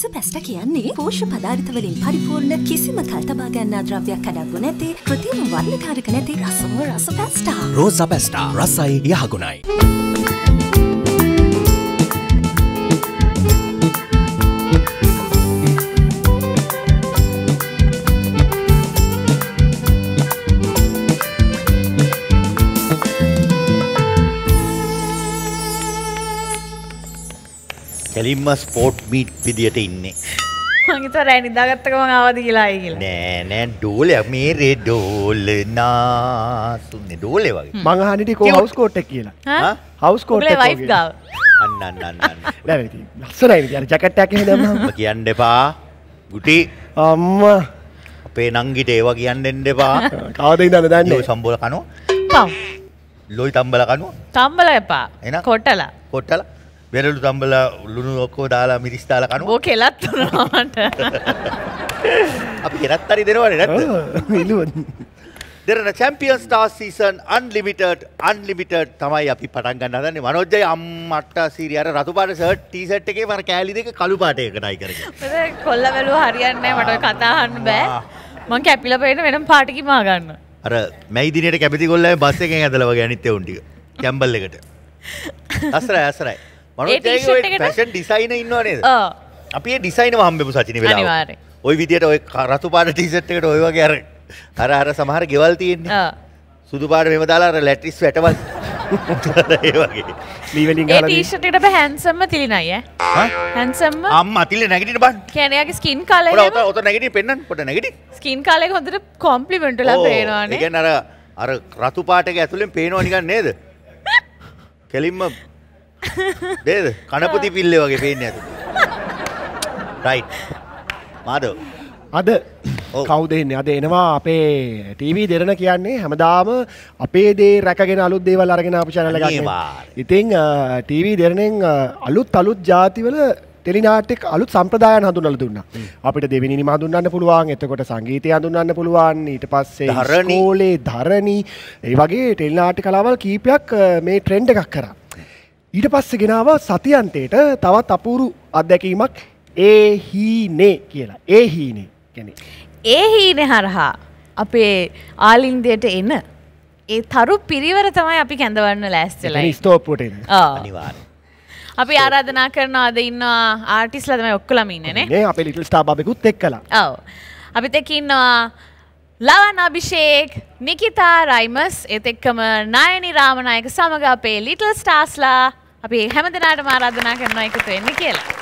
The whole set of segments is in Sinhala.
රෝස පැස්ට කියන්නේ පෝෂ පදාර්ථවලින් පරිපූර්ණ කිසිම කල්තබා ගන්නා ද්‍රව්‍යයක් අඩංගු නැති කෘතිම වර්ණකාරක නැති රසම රස පැස්ටා. රෝසා පැස්ටා රසයි යහගුණයි. කෙලින්ම ස්පෝට් මීට් විදියට ඉන්නේ. මංගත රෑ නිදාගත්තකම අවද කියලායි කියලා නෑ නෑ ඩෝලයක් මේ රේ ඩෝල නාසුන්නේ ඩෝලෙ වගේ. මංහනිට කෝ හවස් කෝට්ටක් කියලා. හවස් කෝට් කුලේ වයිෆ් ගාව. අන්න අන්න අන්න අන්න. ලැවති ලස්සනයි අර ජකට්ටක් දම ඔබ කියන්න එපා. ගුටි. අම්ම. අපේ නංගිට ඒවා කියන්න එන්න එපා. කවද ලොයි දන්න? සම්බෝල කනුව. පව් ලොයි තම්බල කනුව. තම්බල එපා. එහෙනම්? කොට්ටලා කොට්ටල වෙරලු තම්බල ලුණු ඔක්කෝ දාලා මිරිස්ථාල කනුව. බෝ කෙලත් වුණාට අපි ගෙනත් හරි දෙනවනේ නැත්ද ඉලුවන් Derana champion star season unlimited unlimited තමයි අපි පටන් ගන්න හදන්නේ. මනෝජ්ජයි අම්මට සීරි අර රතු පාට ෂර්ට් ටී-ෂර්ට් එකේ මර කෑලි දෙක කළු පාටයකටයි කරගෙන. කොල්ල වැලුව හරියන්නේ මට ඔය කතාහන්න බෑ. මං කැපිල පේන වෙනම් පාටිකි මාගන්න අර මැයි දිනයට කැපිති කොල්ලයි බස් එකෙන් ඇදලා වගේ අනිත් ඒවා ටික. කැම්බල් එකට. අසරයි අසරයි ඒ t-shirt එකට? ෆැෂන් ඩිසයිනර් ඉන්නව නේද? ඕ අපි ඒ ඩිසයිනර්ව හම්බෙමු සචිනි අනිවාර්යෙන්. ওই විදියට ඔය ක- රතු පාට ටී-ෂර්ට් එකට ඔය වගේ අර අර අර සමහර ගෙවල් තියෙන්නේ. ආ. සුදු පාට මෙහෙම දාලා අර ලැට්‍රිස් වැටවල්. ඒ වගේ. ලීවලින් ඒ ටීෂටට බ හැන්සම්ම තිලිනයි ඈ. හා? හැන්සම්ම අම්මා අතිල්ල නැගිටින්න බං කැනයාගේ ස්කින් කාලය ඔත නැගිටින්න පෙන්නන්න. පොඩ නැගිටින්න ස්කින් කාලෙ හොඳට කොම්පලිමෙන්ටලා ඒ පේනවානේ. කියන්නේ අර අර රතු පාට එක ඇතුලෙන් පේනවා නිකන් නේද? කෙලින්ම නේද? කනපති පිල්ලේ වගේ පේන්නේ ඇතුලේ රයිට් මාදව අද. කවුදෙන්නේ අද එනවා අපේ ටීවී දෙරන කියන්නේ හැමදාම අපේ දේ රැකගෙන අලුත් දේවල් අරගෙන අප චැනල ගන්න. අනිවාර්යෙන්. ඉතිං ටීවී දෙරනෙන් අලුත් අලුත් ජාතිවල ටෙලිනාටෙක් අලුත් සම්ප්‍රදායන් හඳුනල දුන්න. අපිට දෙවිනි හඳුන්නන්න පුළුවන් එතකොට සංගීතය හඳුන්නන්න පුළුවන් ඊට පස්සේ ධරණි. ෝලේ ධරණී. ඒ වගේ ටෙල්නාටි කලාවල් කීපයක් මේ ට්‍රෙන්ඩ් එකක් කරා ඊට පස්ස ගෙනාව සතියන්තයට තවත් අපූරු අත්දැකීමක් ඒ හීනේ කියලා. ඒ හීනේ ගැන ඒ හීනෙ හරහා අපේ ආලින්දයට එන ඒ තරු පිරිවර තමයි අපි කැඳවන්න ලෑස්තලයි ස්තෝප්පොට අනිවාර්යෙන් අපි ආරාධනා කරන අද ඉන්න ආටිස්ල තමයි ඔක්කොලම ඉන්නනේ නේ. අප ලිටල් ස්ටාබෙකුත් එක් කලා ඔව. අපිත එකින්නවා ලවන් අභිෂේක් නිකිතා රයිමස් එත එක්කම නායනි රාමණයක සමඟ අපේ ලිටල් ස්ටාස්ලා අපි හැමදනාට ආරාධනා කරනවා එකතු වෙන්න කියලා.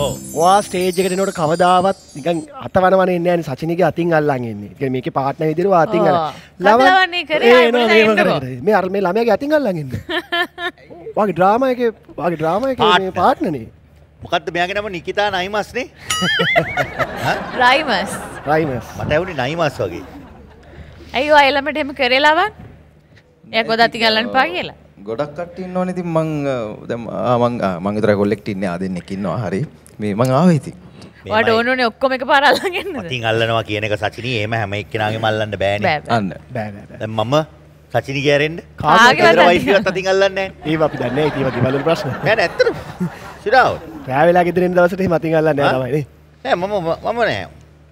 ඔව් වා ස්ටේජකට නොට කවදාවත් නිකන් අතවනවන එන්න සචනික අතින් අල්ලන්ගන්නේ මේක පාට්න විදිර අතින් කරේ මුලින්ම එන්නකෝ. මේ අර මේ ළමයගේ අතින් අල්ලගන්න වගේ ඩ්‍රාමයක වගේ ඩ්‍රාමයක පාට්න. පාට්නනේ මොකද්ද මෙයාගේ නම? නිකිතා නයිමස්නේ රයිමස්. රයිමස්. මට ඇවුනේ නයිමස් වගේ. ඇයි ඔය එළමට එම කරලාවන් එය ගොද අති ගල්ලන්න පා කියලා. ගොඩක් කට්ටින්න ඕන ඉතින් මං දැම් මං මං විතර කොල්ලෙක්ට ඉන්න. අදන්නෙක් ඉන්නවා. හරි. මේ මං ආව ඉති වට ඕනුනේ ඔක්කොම එක පාරල්ලගන්නද ඉතින් අල්ලනවා කියන එක සචිනී. එහෙම හැම එක්කෙනාගේ මල්ලන්න බෑනේ. බෑ බෑ. අන්න. බෑ දැන් මම සචිනි ගෑරෙන්න. කාගේවත් ගෙදර අතින් අතින් අල්ලන්නේ ඒ අපි දන්න ඒතිව කිවලු ප්‍රශ්න. නැහැ නෑ ඇත්තට සිරාව. රෑවෙලා ගෙදරෙන් දවසට මතින් අල්ලන්න ආ? තමයි නෑ. මම මම නෑ.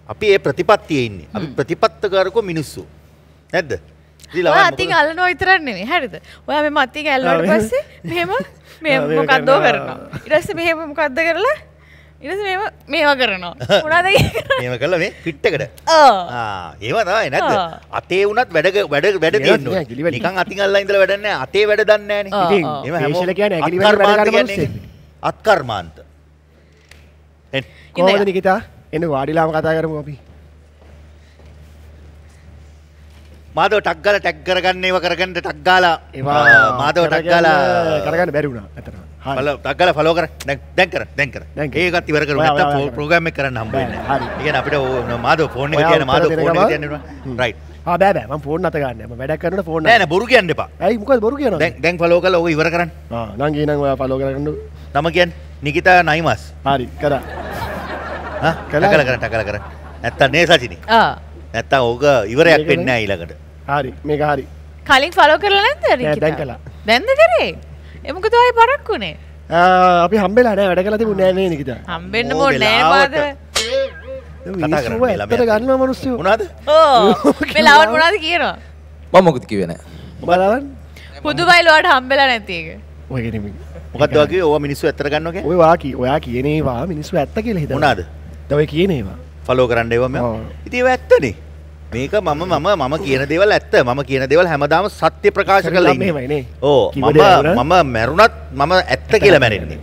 අපි ඒ ප්‍රතිපත්තියේ ඉන්නේ. අපි ප්‍රතිපත්තකාරකෝ මිනිස්සු. නැද්ද ඉතින් විතරක් නෙමෙයි. හරිද? ඔයා මේ මත්තික ඇල්ලුවාට ආ, පස්සේ මෙහෙම? මේ මොකක්දෝ කරනවා. පස්සේ මෙහෙම මොකක්ද කරලා? ඊට පස්සේ මේව කරනවා. මොනවද කරන්නේ මේව කළා මේ පිට්ටකට ඔව් ආ. ඒව තමයි නැද්ද ආ. අතේ උනත් වැඩ වැඩ වැඩ නෑ. නිකන් අතින් අල්ලලා ඉඳලා වැඩක් නෑ. අතේ වැඩ දන්නේ අත්කර්මාන්ත ඉඳලා. නිකිතා? එන්න වාඩිලාම කතා කරමු අපි මාදව ටක් ගාලා ටැග් කරගන්න ඒවා කරගන්න ටක් ගාලා. ඒවා ආ, මාදව ටක් ගාලා. කරගන්න බැරිුණා ඇතන ෆලෝ ටක් ගාලා ෆලෝ කර. දැන් දැන් කර දැන් කර. කර. ඒකත් ඉවර කරමු ඔයා- ඔයා නැත්නම් කර. ප්‍රෝග්‍රෑම් එක කරන්න හම්බ වෙන්නේ කියන්නේ අපිට මාදව ෆෝන් එක තියන්න මාදව ෆෝන් එක තියන්න රයිට් බෑ බෑ. ෆෝන් අත ගන්න වැඩක් කරනට ෆෝන් නෑ නෑ බොරු කියන්න එපා. ඇයි මොකද බොරු කියන දැන් දැන් ෆලෝ කරලා ඕක ඉවර කරන්න. නංගේ නම් ඔයා පලෝ කරන්න නම කියන්න? නිකිතා නයිමස්. හරි කර. කල කල කර ටකල කර. නැත්තන් නේ සචිනි ආ. නැත්තම් ඕක ඉවරයක්. වෙන්න ඊළඟට. හරි. මේක හරි. කලින් ෆලෝ කරලා නැද්ද නෑ, රිකිතා? දැන් කළා. දැන්ද කරේ? එමකද ඔය පරක්කුණේ ආ, අපි හම්බෙලා නෑ වැඩ කළ තිබුණේ නෑ නේ නිකිතා. හම්බෙන්න ඕ, මෝ නෑ වෙලාවට. පාද. කතා කරන්න මිනිස්සුව මේ ඇත්තට ළමයා. ගන්නවා මනුස්සයෝ ඕ මේ ලවන් මොනවද කියනවා? මම මොකුත් කිව්වේ නෑ. බලන්න. පුදුබයිලුවට හම්බෙලා නැති එක. ඔය කෙනෙක්. මොකක්ද වගේ ඕවා මිනිස්සු ඇත්තට ගන්නවගේ ඔය වාකි ඔයා කියනේවා මිනිස්සු ඇත්ත කියලා හිත මොනාද තවයි කියනේවා ෆලෝ කරන්න. ඉතින් ඒව ඇත්තනේ. මේක මම මම මම කියන දේවල් ඇත්ත. මම කියන දේවල් හැමදාම සත්‍ය ප්‍රකාශ කරලා ඉන්නේ. මෙහෙමයිනේ. ඕ මම මැරුණත් මම ඇත්ත කියලා මැරෙන්නේ.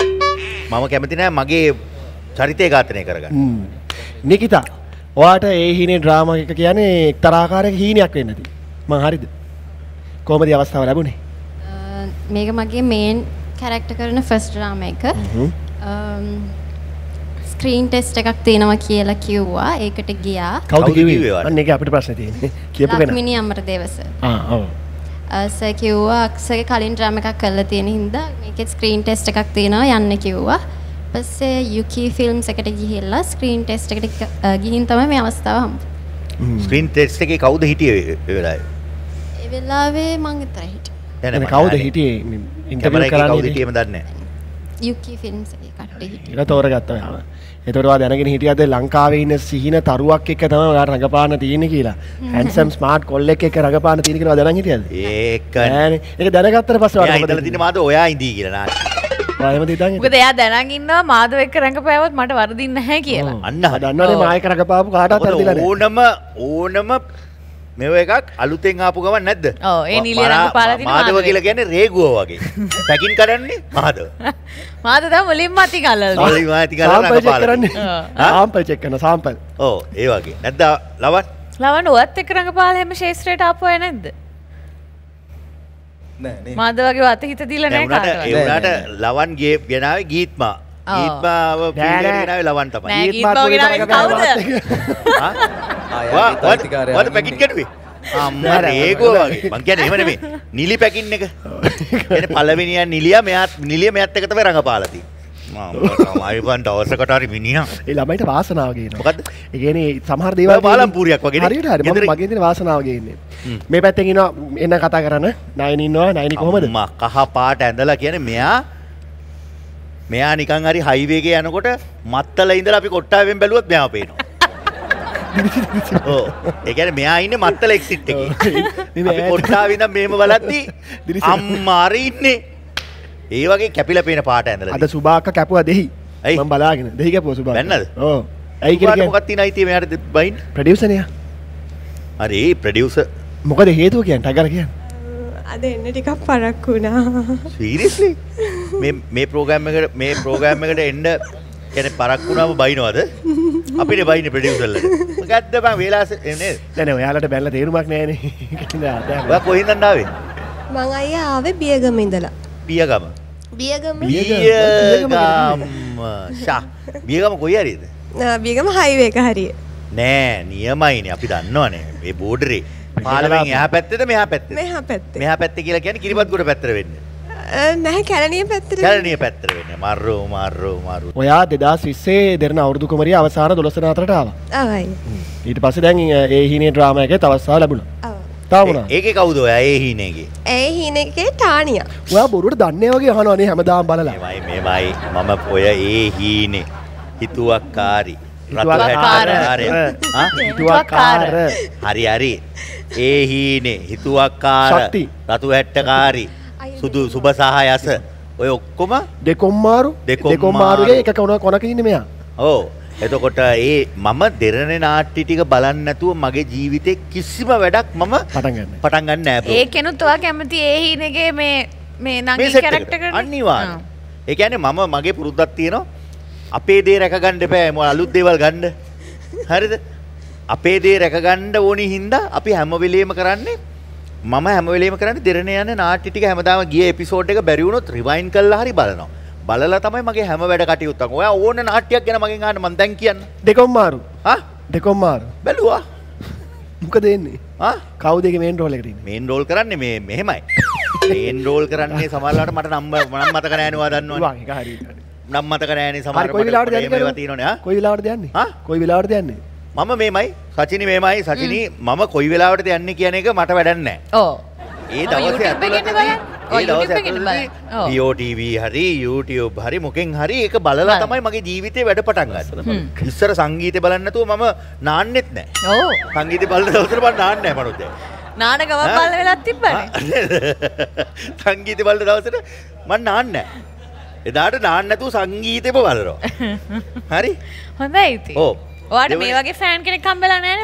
මම කැමති නෑ මගේ චරිතය ඝාතනය කරගන්න. නිකිතා ඔයාට ඒ හීනේ ඩ්‍රාමා එක කියන්නේ එක්තරාකාරයක හීනයක් වෙන්න ඇති. මං හරිද? කොහමද අවස්ථාව ලැබුණේ? මේක මගේ මේන් කැරක්ට කරන ෆස් ්‍රාම එක ස්ක්‍රීන් ටෙස්ට එකක් තියෙනවා කියලා කිව්වා. ඒකට ගියා. කවුද කිව්වේ? අන්න ඒක අපිට ප්‍රශ්න තියෙන්නේ. කියපු කෙනා. ලක්මිනි අමර දේවස. ආ ඔව්. අස කිව්වා අක්සගේ කලින් ඩ්‍රාම එකක් කරලා තියෙන හින්දා මේකෙත් ස්ක්‍රීන් ටෙස්ට එකක් තියෙනවා යන්න කිව්වා. පස්සේ යුකී ෆිල්ම්ස් එකට ගිහිල්ලා ස්ක්‍රීන් ටෙස්ට එකට ගිහින් තමයි මේ අවස්ථාව හම්බ ස්ක්‍රීන් ටෙස්ට් එකේ කවුද හිටියේ ඒ වෙලාවේ? ඒ වෙලාවේ මං විතර හිටියේ. නෑ නෑ එතන මම කවුද. හිටියේ? ඉන්ටර්විව් එකේ කවුද කරන්නේ හිටියේම දන්නේ නෑ. යුකී ෆිල්ම්ස් එකේ කට්ටිය හිටියේ ඒක තෝරගත්තා ඔයාව එතකොට ඔයා දැනගෙන හිටියද ලංකාවේ ඉන්න සිහින තරුවක් එක්ක තමයි ඔයාට රඟපාන්න තියෙන්නේ කියලා හැන්සම් ස්මාර්ට් කොල්ලෙක් එක්ක රඟපාන්න තියෙන කියලා ඔයා දැනන් හිටියද ඒක නෑනේ ඒක දැනගත්තට පස්සේ මෙයා ඔයාට හිතලා තින්නේ මාද ඔයා ඉඳී කියලා. ඔයා මොකද එයා දැනන් ඉන්නවා මාධව එක්ක රඟපෑවොත් මට වරදින්න නැහැ කියලා අන්න හරි. දන්නවනේ ඔව්. මායක රඟපාපු කාටවත් නෑ ඕනම ඕනම මෙව එකක් අලුතෙන් ආපු ගමන් නැද්ද? ඔව්, ඒ මාධව. කියලා කියන්නේ රේගුව වගේ. පැකින් කරන්නේ මාධව. මාද තම මුලින්ම අති කල්ලද සල්ලි මාති චෙක් රඟපාලා කරන්නේ තියෙනවා. ආ. සාම්පල් ඔව් ඒ වගේ. නැද්ද ලවන්? ලවන් ඔත් එක්ක රඟපාල හැම ශේත්‍රයට ආපු අය නැද්ද නෑ නේ. මාද වගේ අත හිත දීලා ඒ නැහැ වුණාට ඒ කාටවත් නෑ, වුණාට ලවන් ගේ ගෙනාවේ ගීත්මා. නෑ. ගෙනාවේ ලවන් තමයි. නෑ, ගීත් ගීත් මාත් බව වගේ ගෙනාවේ තරඟ කවුද? ආ? ආ, වා යා, වත් ගීතාර්ථිකාරයා වත් පැකින් ඉන්නේ. කැඩුවේ. අම්මා නෑ, නෑ, රේගුව වගේ. මං කියන්නේ එහෙම නෙමෙයි. නිලි පැකින් එක. පළවෙනියන් නිලියා මෙයාත් නිලිය මෙයාත් එක තමයි රඟපාලා තියෙන්නේ. මම තමයි බන් දවසකට හරි මිනිහා. ඒ ළමයිට වාසනාව ගේනවා මොකද්ද? ඒ කියන්නේ සමහර දේවල් ඔය බාලම්පූරියක් වගේ මගේ තියෙන වාසනාව ගේන්නේ හ්ම්. මේ පැත්තෙන් ඉනවා එන්න කතා කරන්න නයින් ඉන්නවා නයිනි කොහමද කහ පාට ඇඳලා කියන්නේ මෙයා මෙයා නිකන් හරි හයිවේ එකේ යනකොට මත්තල ඉඳලා අපි කොට්ටාවෙන් බැලුවොත් මෙයා පේනවා. ඔව්. ඒ කියන්නේ මෙයා ඉන්නේ මත්තල එක්සිට් එකේ. මේ අපි ඈත- කොට්ටාවේ ඉඳන් මෙහෙම බලද්දි දිලිසෙන. අම්මා අර ඉන්නේ. ඒ වගේ කැපිලා පේන පාට ඇඳලා. අද සුභාක කැපුවා දෙහි ඇයි? මම බලාගෙන දෙහි කැපුවා සුභාක බැන්නද? ඕ ඇයි කියලා කියන්නේ මොකක්ද තියෙන අයිතිය මෙයාට බයින්? ප්‍රොඩියුසර්නියා හරි ප්‍රොඩියුසර් මොකද හේතුව කියන්නේ ටගර කියන්නේ අද එන්න ටිකක් පරක් වුණා සීරියස්ලි මේ මේ ප්‍රෝග්‍රෑම් එකට මේ ප්‍රෝග්‍රෑම් එකට එන්න කියන්නේ පරක් වුණාම බයිනවද? අපිනේ බයිනේ ප්‍රොඩියුසර්ලට. මොකද්ද බං වේලාස නේද? දැන් ඔයාලට බැලලා තේරුමක් නෑනේ ආවේ? මං අයියා ආවේ බියගම ඉඳලා පියගම. බියගම බියගම. ෂා. බියගම කොයි හරිද? බියගම හයිවේ එක හරිය නෑ නියමයිනේ අපි දන්නවනේ මේ බෝඩරේ. පාලමෙන් එහා පැත්තේද මෙහා පැත්තේද? මෙහා පැත්තේ මෙහා පැත්තේ කියලා කියන්නේ කිරිබත්ගොඩ පැත්තට වෙන්නේ. නැහැ කැලණිය පැත්තට කැලණිය පැත්තට වෙන්නේ. මර්රෝ මර්රෝ මර්රෝ. ඔයා දෙදස් විස්සේ දෙරන අවුරදු කුමරිය අවසාන ආවා. අවයි. ඊට පස්සේ දැන් ඒ හිනේ ඩ්‍රාම එකේ තවස්සා ලැබුණා. ඔව්. තාම වුණා. ඒකේ කවුද ඔයා? ඒ හීනේගේ? ඒ හින එකේ ටානිය ඔයා බොරුවට දන්නේ වගේ අහනවනේ හැමදාම බලලා. මෙමයි මෙමයි මම ඔය ඒ හීනේ. හිතුවක්කාරි. හිතුවක්කාර. හරි හරි. ඒ හීනේ. හිතුවක්කාර. රතු හැට්ටකාරි සුදු සුබ සහ යස ඔය ඔක්කොම දෙකොම්මාරු දෙකොම්මාරු. දෙකොම්මාරුගේ එක කොන කොනක ඉන්න මෙයා ඕ එතකොට ඒ මම දෙරණ නාට්‍ය ටික බලන්න නැතුව මගේ ජීවිතේ කිසිම වැඩක් මම පටන් ගන්න පටන් ගන්න නෑ. ඒ කෙනුත් ඔයා කැමති ඒ හිනගේ මේ මේ නංගි කැරක්ටර් එකට. කරන අනිවාර්යෙන්. ඒ කියන්නේ මම මගේ පුරුද්දක් තියෙනවා අපේ දේ රැක ගන්න එපා මොන අලුත් දේවල් ගන්න. හරිද? අපේ දේ රැක ගන්න ඕනි හින්දා අපි හැම වෙලෙම කරන්නේ මම හැම වෙලෙම කරන්නේ දෙරණ යන නාට්‍ය ටික හැමදාම ගිය එපිසෝඩ් එක බැරි වුණොත් රිවයින් කරලා හරි බලනවා. බලලා තමයි මගේ හැම වැඩ කටයුත්තක්. ඔයා ඕන නාට්‍යයක් ගැන මගෙන් අහන්න මම දැන් කියන්න. දෙකොම්මාරු හා? දෙකොම්මාරු බැලුවා. මොකද එන්නේ හා? කවුද ඒක මේන් රෝල් එකට ඉන්නේ මේන් රෝල් කරන්නේ මේ මෙහෙමයි. මේන් රෝල් කරන්නේ සමහරවිට මට නම් මම මතක නෑ නවා දන්නවනේ. ඒක හරි නම් මතක නෑනේ හරි සමහර කොයි වෙලාවට මට යන්නේ ඒවා තියෙනවනේ ආ කොයි වෙලාවටද යන්නේ ආ? කොයි වෙලාවටද යන්නේ මම මේමයි සචිනි මේමයි සචිනි මම කොයි වෙලාවටද යන්නේ කියන එක මට වැඩක් නෑ ඕ ඒ. POTV හරි YouTube හරි මොකෙන් හරි ඒක බලලා. තමයි මගේ ජීවිතේ වැඩ පටන් ගත්තේ. ඉස්සර සංගීතේ බලන්න නැතුව මම නාන්නෙත් නෑ. ඕ සංගීතේ බලන දවසට මම නාන්නේ මනුස්සයා. නාන ඈ? බල වෙලත් තිබ්බනේ සංගීතේ බලන දවසට මම නාන්නේ. එදාට නාන්න නැතුව සංගීතෙම බලනවා. හරි? හොඳයි ඉතින් ඔයාට මේ වගේ ෆෑන් කෙනෙක් හම්බුණාමනේ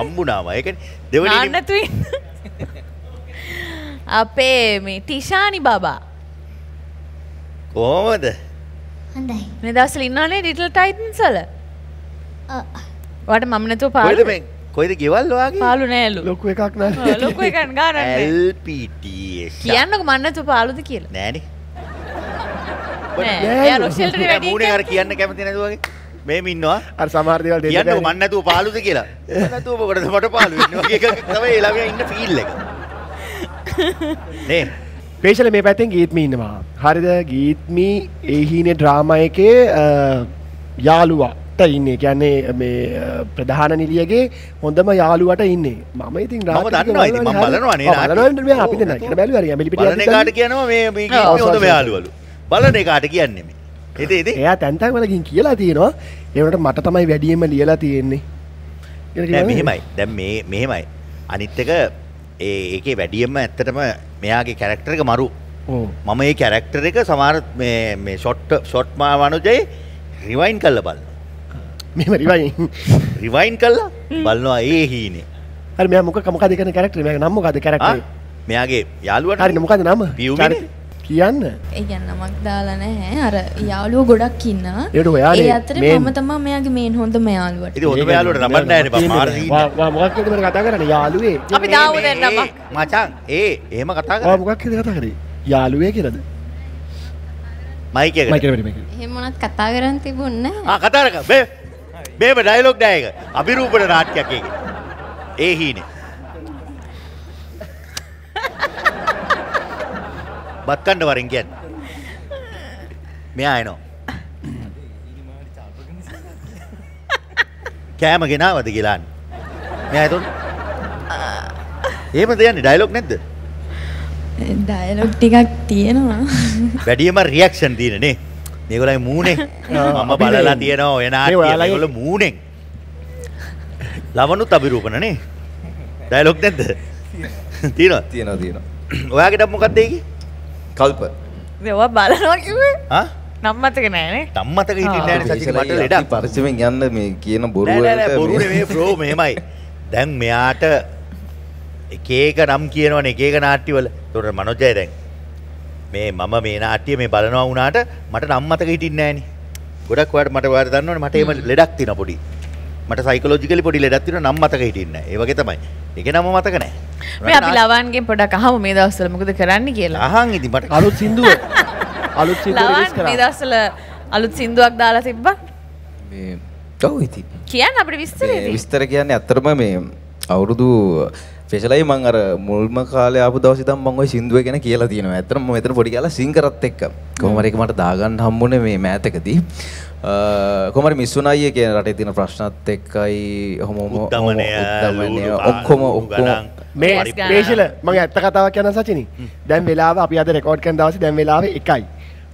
හම්බුනාම. ඒ කියන්නේ දෙවෙනි නාන්න නැතුව ඉන්න. අපේ මේ ටිෂානි බබා කොහොමද? හොඳයි මේ දවස්වල ඉන්නවනේ ලිටල් ටයිටන්ස් වල ඔයාට මම නැතුව කොයිද පාලු මේ කොයිද ගෙවල් ඔයාගේ? පාලු නෑලු ලොකු එකක් නෑ ලොකු එකක් ගානක් නෑ LPTS. කියන්නකො මම නැතුව පාලුද කියලා නෑනේ. නෑ. රොෂෙල්ට මූණේ වැඩි අර කියන්න කැමති නැතුව වගේ. මේම ඉන්නවා. අර සමහර දේවල් දෙන්න කියන්නකො බෑනේ. මන් නැතුව පාළුද කියලා. නැතුව මොකටද මට ඒ ළමයා ඉන්න ෆීල් එක. නේ. පේශල මේ පැත්තෙන් ගීත්මී ඉන්නවා හරිද ගීත්මී ඒහිනේ ඩ්‍රාම එකේ අ, යාළුවාට ඉන්නේ කියන්නේ මේ ප්‍රධාන නිලියගේ හොඳම යාළුවට ඉන්නේ මම ඉතින් මම දන්නවා බලනවා නේ නාට්‍ය. බලනවා අපි දෙන්න කියලා බැලුවා හරි ඇමිලි බලන එකාට කියනවා මේ මේ ඔව්, කීපේ හොඳ ඔව්, මෙයාළුවලු. බලන එකාට කියන්නේ ඉතින් එයා තැන් තැන් වල ගිහින් කියලා තියෙනවා ඒවට මට තමයි වැඩියෙන්ම ලියලා තියෙන්නේ? මෙහෙමයි. දැන් මේ මෙහෙමයි. අනිත් එක ඒ ඒකේ වැඩියෙන්ම ඇත්තටම මෙයාගේ කැරක්ටර් එක මරු. මම ඒ කැරක්ටර් එක මේ ෂොට් ෂොට් මා වනුජයි රිවයින් කරලා බලනවා. මෙහෙම රිවයින් රිවයින් කරලා බලනවා ඒ හීනේ. හරි මෙයා මොකක් මොකද කියන කැරක්ටර් මෙයාගේ නම මොකද? කැරක්ටර් මෙයාගේ යාළුවට හරි මොකද නම පියුමිනේ? කියන්න ඒ ගැන නමක් දාලා නැහැ අර යාළුව ගොඩක් ඉන්නවා ඒකට ඔයානේ ඒ අතර මම තමා මෙයාගේ ඉතින් හොඳ යාළුවට නම්බර් නැහැ නේ බං මාර සීන්. වා වා මොකක් කියලාද මට කතා කරන්නේ යාළුවේ අපි දාමු දෙන්නම මචං ඒ එහෙම කතා. මොකක් කියලාද කතා කරේ යාළුවේ කියලාද මයික් එකට. මයිකල් වැඩි මයිකල් එහෙම මොනත් කතා කරන් තිබුණේ නැහැ. ආ කතා කරක. බේ. මේව ඩයලොග් නෑ ඒක. අභිරූපණ නාට්‍යයක් ඒක. ඒ හීනේ. බත් කන්න වරින් කියන්නේ. මෙයා එනවා. කෑම ගෙනාවද කියලාන්නේ. මෙයා එතකොට එහෙමද යන්නේ ඩයලොග් නැද්ද? ඩයලොග් ටිකක් තියෙනවා වැඩියම රියක්ෂන් තියෙන නේ. මේගොල්ලන්ගේ මූණේ මම බලලා තියෙනවා ඔය නාට්‍ය මේගොල්ලෝ මූණෙන්. ලවණුත් අභිරූපණ නේ. ඩයලොග් නැද්ද? තියෙනවා. තියෙනවා තියෙනවා ඔයාගේ ඩබ් මොකක්ද ඒකේ? කල්ප ඔවා බලනවා කිව්වේ? නම් මතක නෑනේ ධම්මතක හිටින්නේ නැහැ නේ සචින් මට ලෙඩක්. පරිසමෙන් යන්න මේ කියන බොරුව නෑ නෑ නෑ වලට බොරු මේ- නෙමෙයි බ්‍රෝ මෙහෙමයි. දැන් මෙයාට එක එක නම් කියනවනේ එක එක නාට්‍යවල. ඒතකොට මනෝජය දැන් මේ මම මේ නාට්‍ය මේ බලනවා වුණාට මට නම් මතක හිටින්නේ නෑනේ. ගොඩක් ඔයාලට මට ඔයාලට දන්නවනේ මට එහෙම ලෙඩක් තියෙනවා පොඩි. මට සයිකොලොජිකලි පොඩි ලෙඩක් තියෙනවා නම් මතක හිටින්නේ නෑ. ඒ වගේ තමයි. ඒකේ නම මතක නෑ. මේ අපි ලවන්ගෙන් පොඩක් අහමු මේ දවස්වල මොකද කරන්න කියලා. අහන් ඉතින් මට අලුත් සින්දුව. අලුත් සින්දුව රිලීස් ලවන් මේ කරා දවස්වල අලුත් සින්දුවක් දාලා තිබ්බා? මේ ඔව් ඉතින්. කියන්න අපිට විස්තරේ විස්තර කියන්නේ ඇත්තටම මේ අවුරුදු ෆෙෂලයි මං අර මුල්ම කාලේ ආපු දවස් ඉඳන් මං ওই සින්දුව ගැන කියලා තියෙනවා. ඇත්තටම මම මෙතන පොඩි කාලා සිංකරත් එක්ක කොහොම හරි ඒක මට දාගන්න හම්බුනේ මේ මෑතකදී. අ කොහොම හරි මිස් වුණා අයියේ කියන රටේ තියෙන ප්‍රශ්නත් එක්කයි ඔහොම උද්දමනය, ඔක්කොම ඔක්කොම. මේ. පේශල මගේ ඇත්ත කතාවක් කියන්න සචිනි දැන් වෙලාව අපි අද රෙකෝඩ් කරන දවසේ දැන් වෙලාව එකයි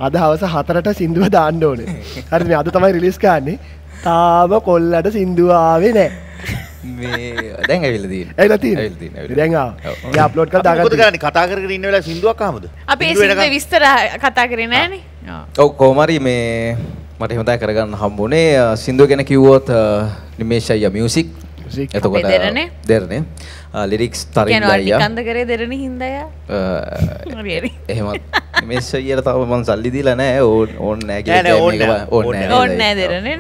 අද හවස හතරට සින්දුව දාන්න ඕනේ හරිද අද තමයි රිලීස් කරන්නේ තාම කොල්ලට සින්දුව ආවේ නැහැ දැන් ඇවිල්ලා තියෙන්නේ, ඇවිල්ලා දැන් මොකද දාගන්න කරන්නේ? කතා කරගෙන ඉන්න වෙලාවේ සින්දුවක් අහමුද? අපි විස්තර කතා කරේ නෑනේ ඔව්. ඔව් කොහොම හරි මේ මට තමයි කරගන්න හම්බුනේ සින්දුව ගැන කිව්වොත් අ, නිමේෂ් අයියා මියුසික් Music. එතකොට? දෙරනේ ලිරික්ස් අයියා නිකන්ද කරේ දෙරණ හින්දා යා අ, හරි හරි එහෙමත් නිමේෂ් අයියට තව මං සල්ලි දීලා නෑ ඕන් ඕන් නෑ දෙරණේ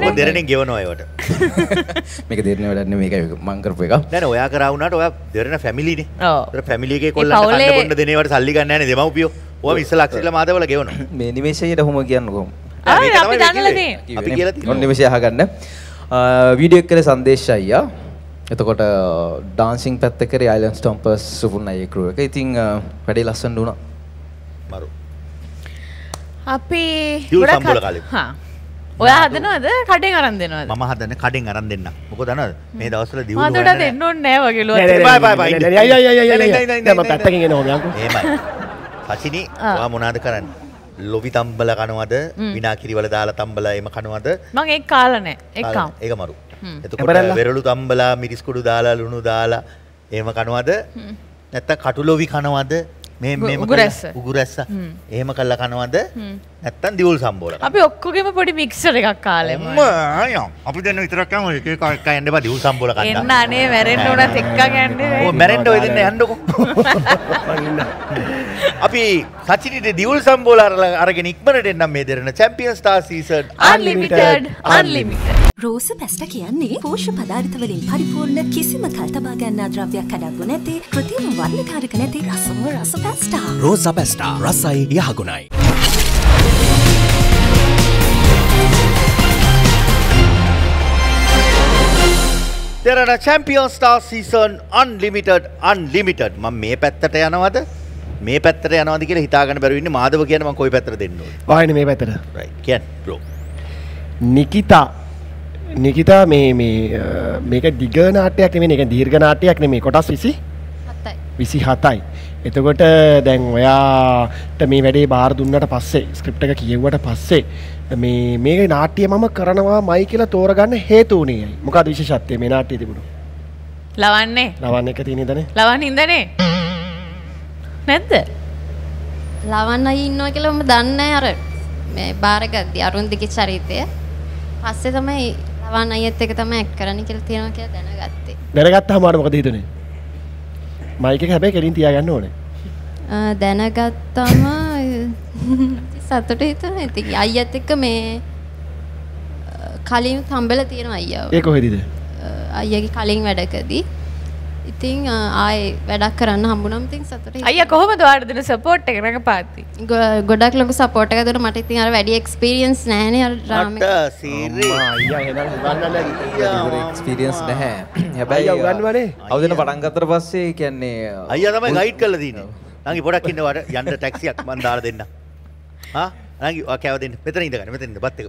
ඕන් දෙරණින් ගෙවනවා ඒවට. මේක දෙරනේ වැඩක් නෙමෙයි මේක මං කරපු එක නෑ නෑ ඔයා කරා වුණාට ඔයා දෙරණ ෆැමිලිනේ. ඔව්. ඒතර ෆැමිලි එකේ ඒ කොල්ලන්ට පවුලේ- කන්න බොන්න දෙන ඒවට සල්ලි ගන්න නැහැ නේ දෙමව්පියෝ. ඔයා ඉස්සලා අක්ෂිලා මාදවල ගෙවනවා. මේ නිමේෂ් අයියට කොහොම කියන්නකෝ ආ, මේක අපි තමයි දන්නලා කිව්වේ. තියෙන්නේ. අපි කියලා ඔන්න තියෙනවා. නිමේෂය අහගන්න වීඩියෝ එක කරේ සංදේශ අයියා එතකොට ඩාන්සිං පැත්තකර යිලන් ස්ටම්පස් සුපුන් අයෙකරුව එක ඉතිං වැඩි ලස්සන් වුණා මරු අපි ඔයා හදනවද කඩෙන් අරන් දෙනවා මම හදන කඩෙන් අරන් දෙන්න මොකද දන්නවද මේ දවස්වල දියුණු වෙන මට දෙන්න ඕනේ නෑ වගේ ලෝ මම පැත්තකින් එනවා යන්කෝ එහෙමයි පසිනි ඔයා මොනාද කරන්නේ ලොවි තම්බල කනවද විනා කිරිවල දාලා තම්බල එම කනවද මම ඒක කාලා නෑ ඒක ඒක මරු එතකොට. වෙරළු තම්බලා මිරිස්කුඩු දාලා ලුණු දාලා එහෙම කනවද? නැත්තම් කටුලොවි කනවද? මේ උගුරැස්ස. උගුරැස්ස. හ්ම්. එහෙම කළා කනවද? හ්ම්. නැත්තම් දියුල් සම්බෝල අපි ඔක්කොගෙම පොඩි මික්සර එකක් කාලෙම අපි දෙන්න විතරක් යමු. එක එක එක යන්න බා දියුල් සම්බෝල එන්න කන්න අනේ වැරෙන්න්න උනත් එක්ක ගැන්නේ ඕ මැරෙන්ඩ ඔය දෙන්න යන්නකො. අපි සචිනිට දියුල් සම්බෝල අරගෙන ඉක්මනට එන්නම් මේ Derana champion star season unlimited unlimited රෝස පැස්ට කියන්නේ පෝෂ පදාර්ථවලින් පරිපූර්ණ කිසිම කල්තබා ගන්නා ද්‍රව්‍යයක් අඩංගු නැති කෘතිම වර්ණකාරක නැති රසම රස පැස්ටා. රෝස පැස්ටා රසයි යහගුණයි. Derana champion star season unlimited unlimited ම මේ පැත්තට යනවද? මේ පැත්තට යනවද කියලා හිතාගන්න බැරිවෙන්න මාදව කියන මම කොයි පැත්තට දෙන්න ඕනේ? වායන මේ පැතර රයිට් කියන්න බ්‍රෝ නිකිතා නිකිතා මේ මේ මේක දිග නාටයක් නෙමෙයි එක දීර්ඝ නාටයක් නෙමෙයි. කොටස් 20 හතයි. විසි හතයි. එතකොට දැන් ඔයාට මේ වැඩේ බාර දුන්නට පස්සේ ස්ක්‍රිප්ට එක කියෙව්වට පස්සේ මේ මේ නාට්‍යය මම කරනවා මයි කියලා තෝරගන්න හේතුවනේයි මොකද විශේෂත්වය මේ නාට්‍ය තිබුණු? ලවන්නේ. ලවන්න එක තියනෙ දන ලවන් හිදනේ නැද්ද? ලවන්න අය ඉන්නවා කියලා මම දන්නේ අර. මේ බාරගත්ති අරුන්දිගේ චරිතය. පස්සේ තමයි ලවන්න අයත් එක තමයි ඇක් කරන්න කියලා තියෙනවා කියලා දැනගත්තේ. දැනගත්ත හමාට මොකද හිතුනේ මයික හැබැයි කෙලින් තියාගන්න ඕනේ දැනගත්තම සතුට හිතුන ඉතින් අයියත් එක්ක මේ කලින් තම්බල තියෙන අයියාව. ඒ කොහෙදිද අයියගේ කලින් වැඩකදී. ඉතිං ආය වැඩක් කරන්න හම්බුනම් තින් සතුට අය කොහොම දවාට දෙන සපෝට් එක රඟ පාති ගොඩක් ලොක සපෝට් එකතුර මට ඉතින් අර වැඩි එක්ස්පිරියන්ස් නෑන රාම ක්ස්පිරියන්ස් නැහැ. හැබැයි ගන්වනේ අවදන පටන්ගතර පස්සේ කියන්නේ අය තමයි ගයිට් කල දීන නගේ පොඩක් ඉන්නවට යන්න ටැක්සියක් මන්දාර දෙන්න ආ නගේ කැවදෙන් මෙතන ඉදගන්න මෙතන බත්තක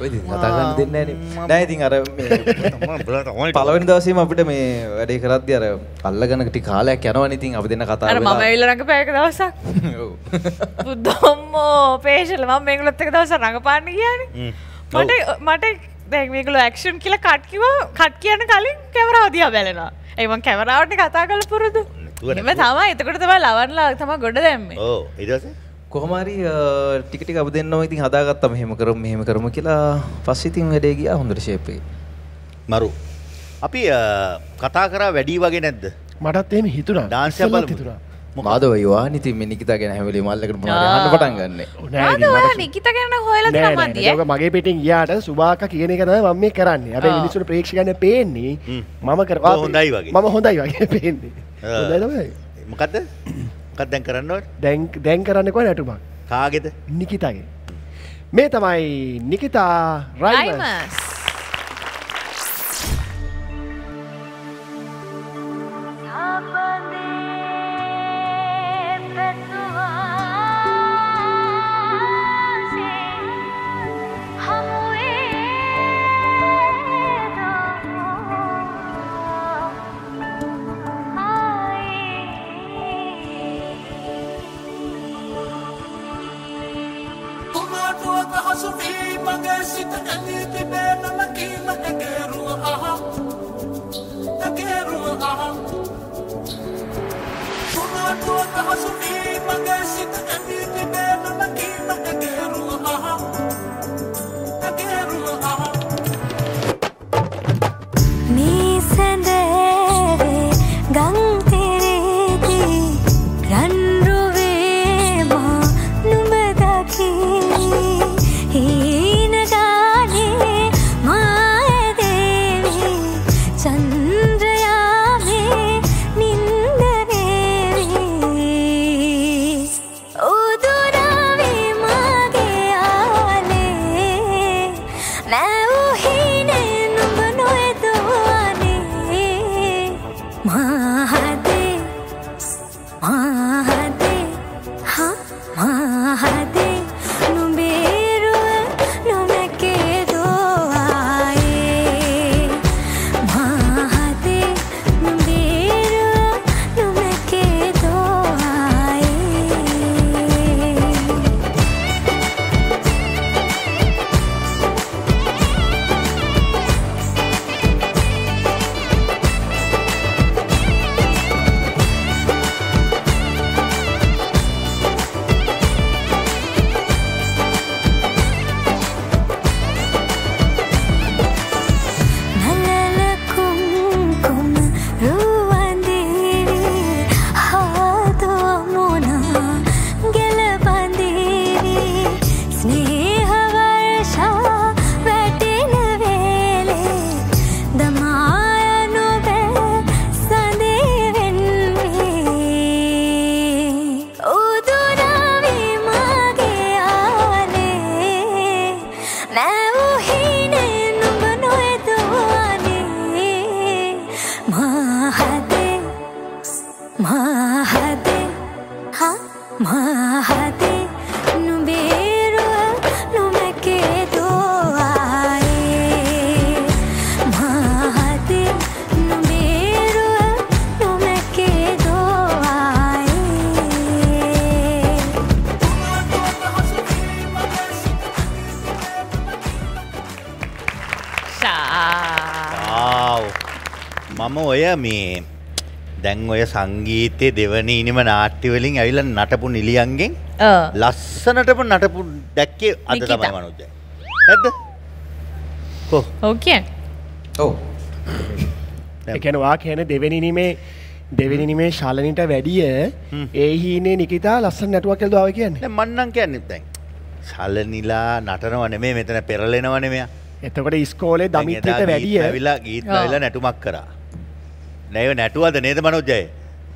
කතාගන්න දෙන්න නෑ ඉතින් අර මේ පලවෙනි දවසේම අපිට මේ වැඩේ කරද්දි අර අල්ලගන්න ටික කාලයක් යනවනේ ඉතින් අපි දෙන්න කතා අර මම ඇවිල්ලා රඟපෑක දවසක්. ඔව්. බුද්ධම්මෝ පේශල මම මේගලොත් එක දවස රඟපාන්න කියන්නේ මට මට දැන් මේගලු ඇක්ෂන් කියලා කට් කිව්වා. කට් කියන කලින් කැමරාව දිහා බැලෙනවා. ඒවන් කැමරාවට කතා කළ පුරුදු. එම තමයි. එතකොට තමයි ලවන්ලා තම ගොඩ දැම්මේ. ඕ ඉදසේ කොහමරි ටිකටි අප දෙන්නව ඉතින් හදාගත්තම හෙම කරම මෙහෙම කරම කියලා පස්සිතින් වැඩේ ගියා හොඳට ශේපේ මරු. අපි කතා කරා වැඩී වගේ නැද්ද? මටත් එම හිතුරා ඩාන්සය බල හිතුරා මද වයවා නිති මිනිකිතා ගැන හැමලි මල්ලකට හන්න පටන් ගන්න. නිකිත ගැන හොල මගේ පිටින් යාට සුභාක කියන කන මම මේ කරන්න. අප මිනිසුට ප්‍රේක්ෂකන පේන්නේ මම කරවා හොඳයි වගේ. මම හොඳයි වගේ පේන්නේ. හොඳයි මකක්ද මොකක්ද දැන් කරන්න ඕනේ දැන් දැන් කරන්නේ කොහේ නැටුමක්? කාගෙද නිකිතාගේ. මේ තමයි නිකිතා රයිමස්. දැන් ඔය සංගීතයේ දෙවනි ඉනිම නාට්‍යවලින් ඇවිල්ලා නටපු නිලියන්ගෙන්. ලස්සනටම නටපු දැක්කේ අද. තමයි මනුජ්ජය. නැද්ද? කො ඔව් කිය. ඔව්. එකනවා කියන දෙවැනිනිමේ දෙවැනිනිමේ ශලනිට වැඩිය ඒ හීනේ නිකිතා ලස්සන නැටුවක් කෙල් දාව කියන්නේ දැන් මන්නම් කියන්නේ දැන් සලනිලා නටනව නෙමෙයි මෙතන පෙරලෙනව නෙමෙයි. එතකොට ඉස්කෝලේ දමිත්‍රට වැඩිය ඇවිලා ගීත ඇවිලා නැටුමක් කරා. නැව නැටුවද නේද මනෝජය?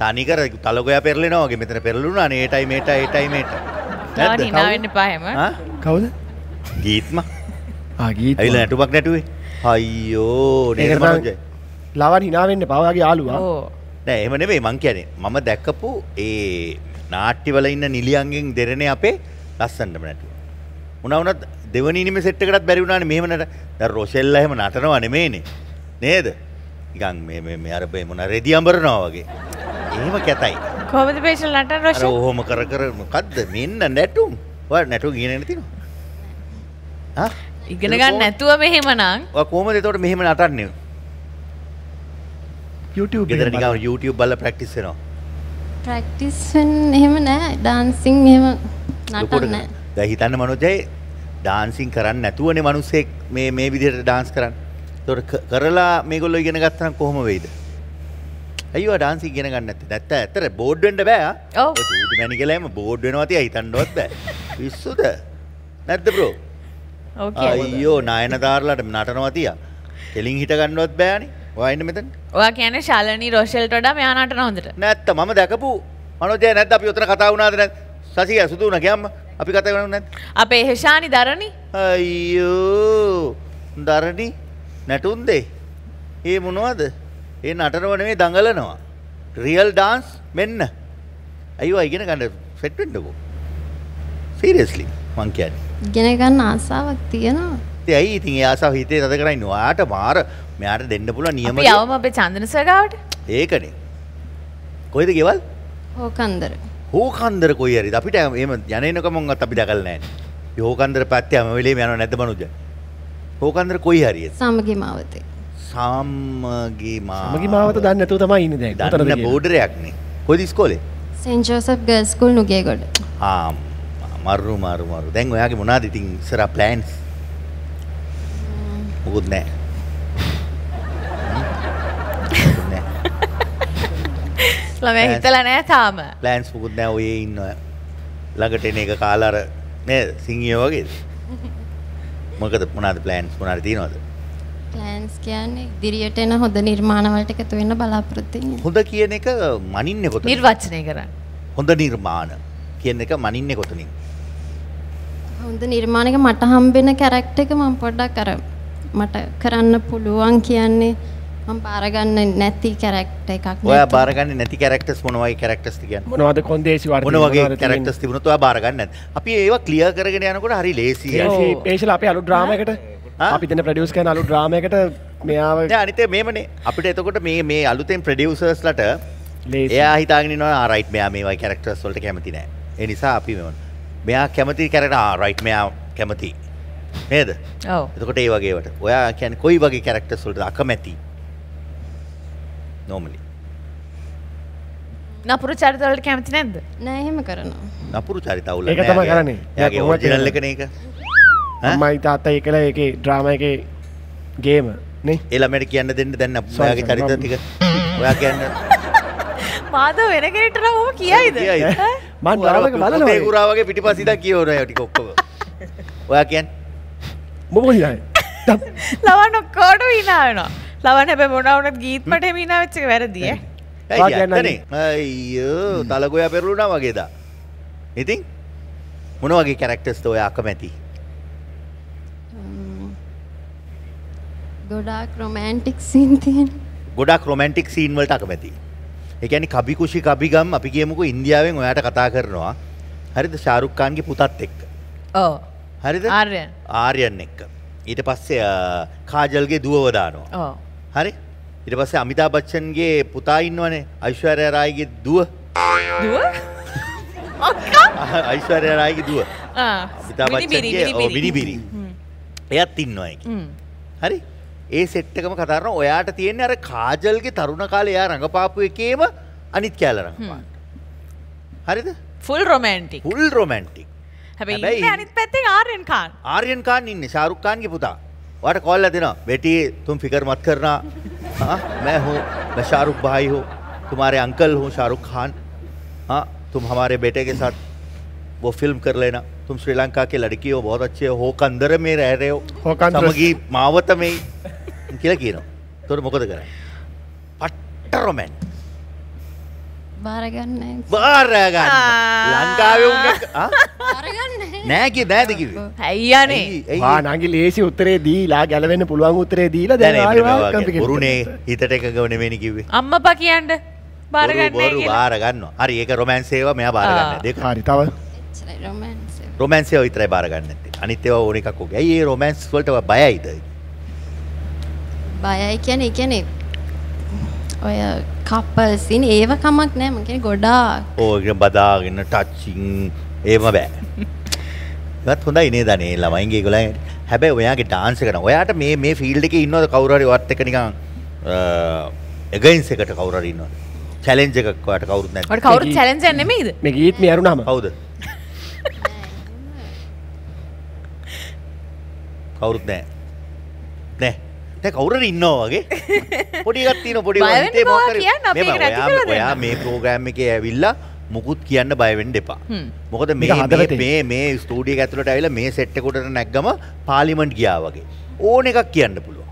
තනිකර තලගොයා පෙරලෙනවා වගේ මෙතන පෙරළුණා නේ ඒටයි මේට ඒටයි මේට. ලාවන් hina වෙන්න එපා හැම. ආ? කවුද ගීත්ම ආගීත ඇවිල්ලා නැටුමක් නැටුවේ. අයියෝ නේද මනෝජය? ලවන් හිනාවෙන්න පවගේ යාලුවා ඕ. නෑ එහෙම නෙවෙයි මං කියන්නේ මම දැක්කපු ඒ නාට්‍යවල ඉන්න නිලියන්ගෙන් දෙරනේ අපේ ලස්සනටම නැටුව. උනා වුණත් දෙවනි ඉනිමේ සෙට් එකකටත් බැරි වුණානේ මෙහෙම නට. දැන් රොෂෙල්ලා එහෙම නටනවා නෙමෙයිනේ. නේද? නිකන් මේ මේ මේ අර මේ මොන රෙදි අඹරනවා වගේ. එහෙම කැතයි. කොහොමද පේෂල් නටන අර රොෂන්? ඔහොම කර කර මොකද්ද මෙන්න නැටුම්. ඔයා නැටුම් ඉගෙන ගන්න තියෙනවා. ඉගෙන ගන්න නැතුව මෙහෙම නම් ඔයා කොහොමද එතකොට මෙහෙම නටන්නේ? YouTube ගෙදර නිකන් YouTube බලලා ප්‍රැක්ටිස් වෙනවා. ප්‍රැක්ටිස් එහෙම නෑ ඩාන්සිං එහෙම නටන්න. දැන් හිතන්න මනෝජය ඩාන්සින් කරන්න නැතුවනේ මිනිස්සෙක් මේ මේ විදිහට ඩාන්ස් කරන්නේ. ක- කරලා මේගොල්ලෝ ඉගෙන ගත්තා නම් කොහොම වෙයිද? අයියෝ ඩාන්ස් ඉගෙන ගන්න නැත්තේ. නැත්නම් ඇත්තට බෝඩ් වෙන්න බෑ මැනිකලෑම බෝඩ් වෙනවා තියා හිතන්නවත් බෑ. පිස්සුද? නැද්ද බ්‍රෝ? ඔව් කියන්න. අයියෝ නයනතාරලාට නටනවා තියා. කෙලින් හිට ගන්නවත් බෑනේ. ඔයා ඉන්න මෙතන. ඔයා කියන්නේ ශාලනී රොෂෙල්ට වඩා මෙයා නටන හොඳට. නැත්ත මම දැකපු මනෝජය නැද්ද අපි උතන කතා වුණාද නැද්ද? සසිය සුදු වුණා කියම්ම. අපි කතා කරන්නේ නැද්ද? අපේ හෙෂානි දරණි අයියෝ දරණි නැටුන්දේ. ඒ මොනවද? ඒ නටනව නෙමේ දඟලනවා. රියල් ඩාන්ස් මෙන්න. අයිවා ඉගෙන ගන්න සෙට්වෙන්ඩකෝ සීරස්ලි මං කියන්නේ. ඉගෙන ගන්න ආසාවක් තියෙනවා. ඒ ඇයි ඉතින් ඒ ආසාව හිතේ තද කරන්නේ? ඔයාට මාර මෙයාට දෙන්න පුළුවන් නියම අපි යවම අපේ චන්දන සගාවට ඒකනේ. කොයිද ගෙවල්? හෝකන්දර. හෝකන්දර කොයි හරි. අපිට එහෙම යන එනකමවත් අපි දැකලා නැහැ. යෝකන්දර පැත්තේ හැම වෙලේම යනව නැද්ද මනුජ හෝකන්දර කොයි හරියද? සමගි මාවතේ සම්මගේ මගේ මාවත දන්න නැතුව තමයි ඉන්න දැන්. කොතනද දන්න. බෝඩරයක්නේ. කොයිද ඉස්කෝලේ? Saint Joseph girls school Nugegoda ආ මරු මරු මරු. දැන් ඔයාගේ මොනවද ඉතින් ඉස්සර ප්ලෑන්ස් මොකුත් නැහැ. ළමයා හිතලා නෑ තාම. ප්ලෑන්ස් මොකුත් නැහැ. ඔය ඉන්න ළඟට එන එක කාලා අර නේද? සිංහියෝ වගේද මොකද මොනවද ප්ලෑන්ස් මොනවද තියෙනවද ප්ලෑන්ස් කියන්නේ ඉදිරියට එන හොඳ නිර්මාණවලට එකතු වෙන්න බලාපොරොත්තු වෙන්නේ. හොඳ කියන එක මනින්නේ කොතනද නිර්වචනය කරන්න. හොඳ නිර්මාණ කියන එක මනින්නේ කොතනින් හොඳ නිර්මාණයක මට හම්බෙන කැරක්ටර් එක මම පොඩ්ඩක් අර මට කරන්න පුළුවන් කියන්නේ මම බාරගන්න නැති කැරක්ටර් එකක් ඔයා. බාරගන්නේ නැති කැරක්ටර්ස් මොන වගේ කැරක්ටර්ස් කියන්නේ මොනවද කොන්දේසි වර්ධන මොන වගේ? කැරක්ටර්ස් තිබුණොත් ඔයා බාරගන්නේ අපි ඒවා ක්ලියර් කරගෙන යනකොට හරි ලේසියි ඒසල අපේ අලු ඩ්‍රාමයකට ආ? අපි දෙන ප්‍රඩියස් කන අලු ඩ්‍රාමයකට මෙයාව නෑ අනිතේ මේමනේ. අපිට එතකොට මේ මේ අලුතෙන් ප්‍රොඩියුසර්ස්ලට. එයා හිතාගෙන ඉන්නවා ආ රයිට් මෙයා මේ වගේ කැරක්ටර්ස් වලට කැමති නෑ. ඒ නිසා අපි මෙවන. මෙයා කැමති කැරක්ටර් ආ රයිට් මෙයා කැමති. නේද. එතකොට ඒ වගේවට. ඔයා කියන්නේ කොයි වගේ කැරක්ටර්ස් වලට අකමැති normally නපුරු චරිත වලට කැමති නැද්ද? නෑ එහෙම කරනවා. නපුරු චරිත අවුල ඒක තමයි කරන්නේ. ඔරිජිනල් කියන්නේ? එකනේ ඒක අම්මයි තාත්තයි එකලා ඒකේ ඩ්‍රාම එකේ ගේම නේ ඒ ළමයට කියන්න දෙන්න දැන් Sorry, ඔයාගේ චරිත ටික ඔයා කියන්න මාධව වෙන කෙනෙක්ට නම් ඔහොම කියයිද? මන් ඩ්‍රාම එක බලනවා පොතේ කුරා වගේ පිටිපස්ස ඉඳන් කියවන අය ටික ඔක්කොම ඔයා කියන්නේ මොකද ඉතින්? ලවන් ඔක්කොටම hina වෙනවා. ලවන් හැබැයි මොනවා වුණත් ගීත් මට එහෙම hina වෙච්ච එක වැරදි ඈ. ඇයි ඔයා කියන්නේ ඇත්තනේ අයියෝ තලගොයා පෙරළුණා වගේදා ඉතින් මොන වගේ කැරක්ටර්ස්ද ඔයා අකමැති? ගොඩාක් රොමෑන්ටික් සීන් තියෙන. ගොඩක් රොමැන්ටික් සීන් වලට අකමැති. ඒ කියන්නේ කබි කුෂි කබිගම් අපි කියමුකෝ ඉන්දියාවෙන් ඔයාට කතා කරනවා. හරිද? ශාරුක් ખાන්ගේ පුතත් එක්ක. ඔව්. හරිද. ආර්යන්. එක්ක. ඊට පස්සේ කාජල්ගේ දුවව දානවා. ඔව්. හරි. ඉට පස්සේ අමිතා බච්චන්ගේ පුතා ඉන්නවනේ අයිශ්වරය රායගේ දුව. අයිශ්වරය රායගේ දුව. අමිතා බච්චන්ගේ බිනිබිරි එයත් ඉන්නවායකි හරි. ඒ සෙට්ටකම කතරන ඔයාට තියෙන අර කාජල්ගේ තරුණ කාලයා රඟපාපු එකේම අනිත් කෑල රඟපාන්න. හරිද? ෆුල් රොමන්ටි ෆුල් රොමන්ටික් හැබැයි අනිත් පැත්තේ ආර්යන් කාන් ආර්යන් කාන් ඉන්න ශාරුක්කාන්ගේ පුතා. और कॉल ना देना। बेटी तुम फ़िक्र मत करना। हाँ मैं हूँ मैं शाहरुख भाई हूँ तुम्हारे अंकल हूँ शाहरुख खान। हाँ तुम हमारे बेटे के साथ वो फ़िल्म कर लेना। तुम श्रीलंका के लड़की हो बहुत अच्छे हो कंदर में रह रहे हो। समगी मावत में ही। किला की ना? तो मुकद कर। पट्ट रोमैन බාරගන්න නෑ කිය නෑද කිව්වේ? ඇයියනේ වා නගේ ලේසි උත්තරේ දීලා ගැලවෙන්න පුළුවන් උත්තරේ දීලා දැන් බොරුනේ හිතට එකගව නෙවෙයි කිව්වේ. අම්මපා කියන්න බොරු බාරගන්නේ බොරු කියලා. බාර ගන්නවා. හරි ඒක රොමැන්ස් ඒවා මෙයා බාර ගන්න. දෙක. හරි තව රොමන්ස් විතරයි බාර ගන්න නැත්තේ. අනිත් ඒවා ඕන එකක් ඕකේ. ඇයි ඒ රොමැන්ස් වලට බයයිද? බයයි කියන්නේ ඒ කියන්නේ ඔය කප්පල්සින් ඒව කමක් නෑ මං කියන්නේ ගොඩාක් ඕ ඒක බදාගෙන ටච්චින් ඒම බෑ. ඒවත් හොඳයි නේද අනේ ළමයින්ගේ ඒගොල්ලන් හැබැයි ඔයාගේ ඩාන්ස් එක නම් ඔයාට මේ මේ ෆීල්ඩ් එකේ ඉන්නවද කවුරු හරි වත් එක නිකන් එගයින්ස් එකට කවුරු හරි ඉන්නවද? චැලෙන්ජ් එකක් ඔයාට කවුරුත් නැද්ද? ඔයාට කවුරුත් challenge එකක් නෙමෙයිද? මේ ගීත් අරුණාම කවුද? කවුරුත් නෑ. නෑ. දැන් කවුරු හරි ඉන්නවා වගේ. පොඩි ඔයා- මේ ප්‍රෝග්‍රෑම් එකේ ඇවිල්ලා මුකුත් කියන්න බය වෙන්න එපා. මොකද මේක මේ හදවතේ. මේ මේ ස්ටූඩියෝ එක ඇතුළට ඇවිල්ලා මේ සෙට් එකට නැග්ගම පාර්ලිමේන්ට් ගියා වගේ. ඕන එකක් කියන්න පුළුවන්.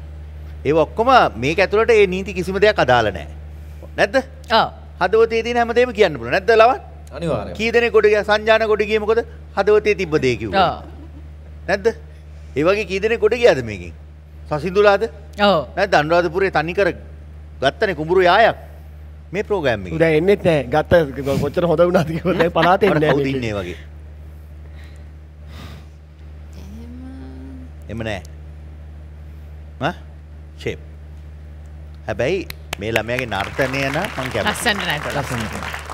ඒ ඔක්කොම මේක ඇතුළට ඒ නීති කිසිම දෙයක් අදාළ නැහැ. නැද්ද? හදවතේ තියෙන හැමදේම කියන්න පුළුවන්. නැද්ද ලවන්? අනිවාර්යයෙන්. කී දෙනෙක් ගොඩ ගියා සංජාන ගොඩ ගියේ මොකද? හදවතේ තිබ්බ දේ කිව්වා. ඔව්. නැද්ද? ඒ වගේ කී දෙනෙක් ගොඩ ගියාද මේකෙන්? සසිඳුලාද? ඔව්. නැත්ද අනුරාධපුරේ තනිකර ගත්තනේ කුඹුරු යායක් මේ ප්‍රෝග්‍රෑම් එකේ. දැන් එන්නෙත් නෑ ගත්ත කොච්චර හොඳ වුණාද කියලා දැන් පලාතේ නෑ ඉන්නේ වගේ? එම නෑ. ෂේප්. හැබැයි මේ ළමයාගේ නර්තනය නම් මං කැමතියි. ලස්සනට නැටුවා.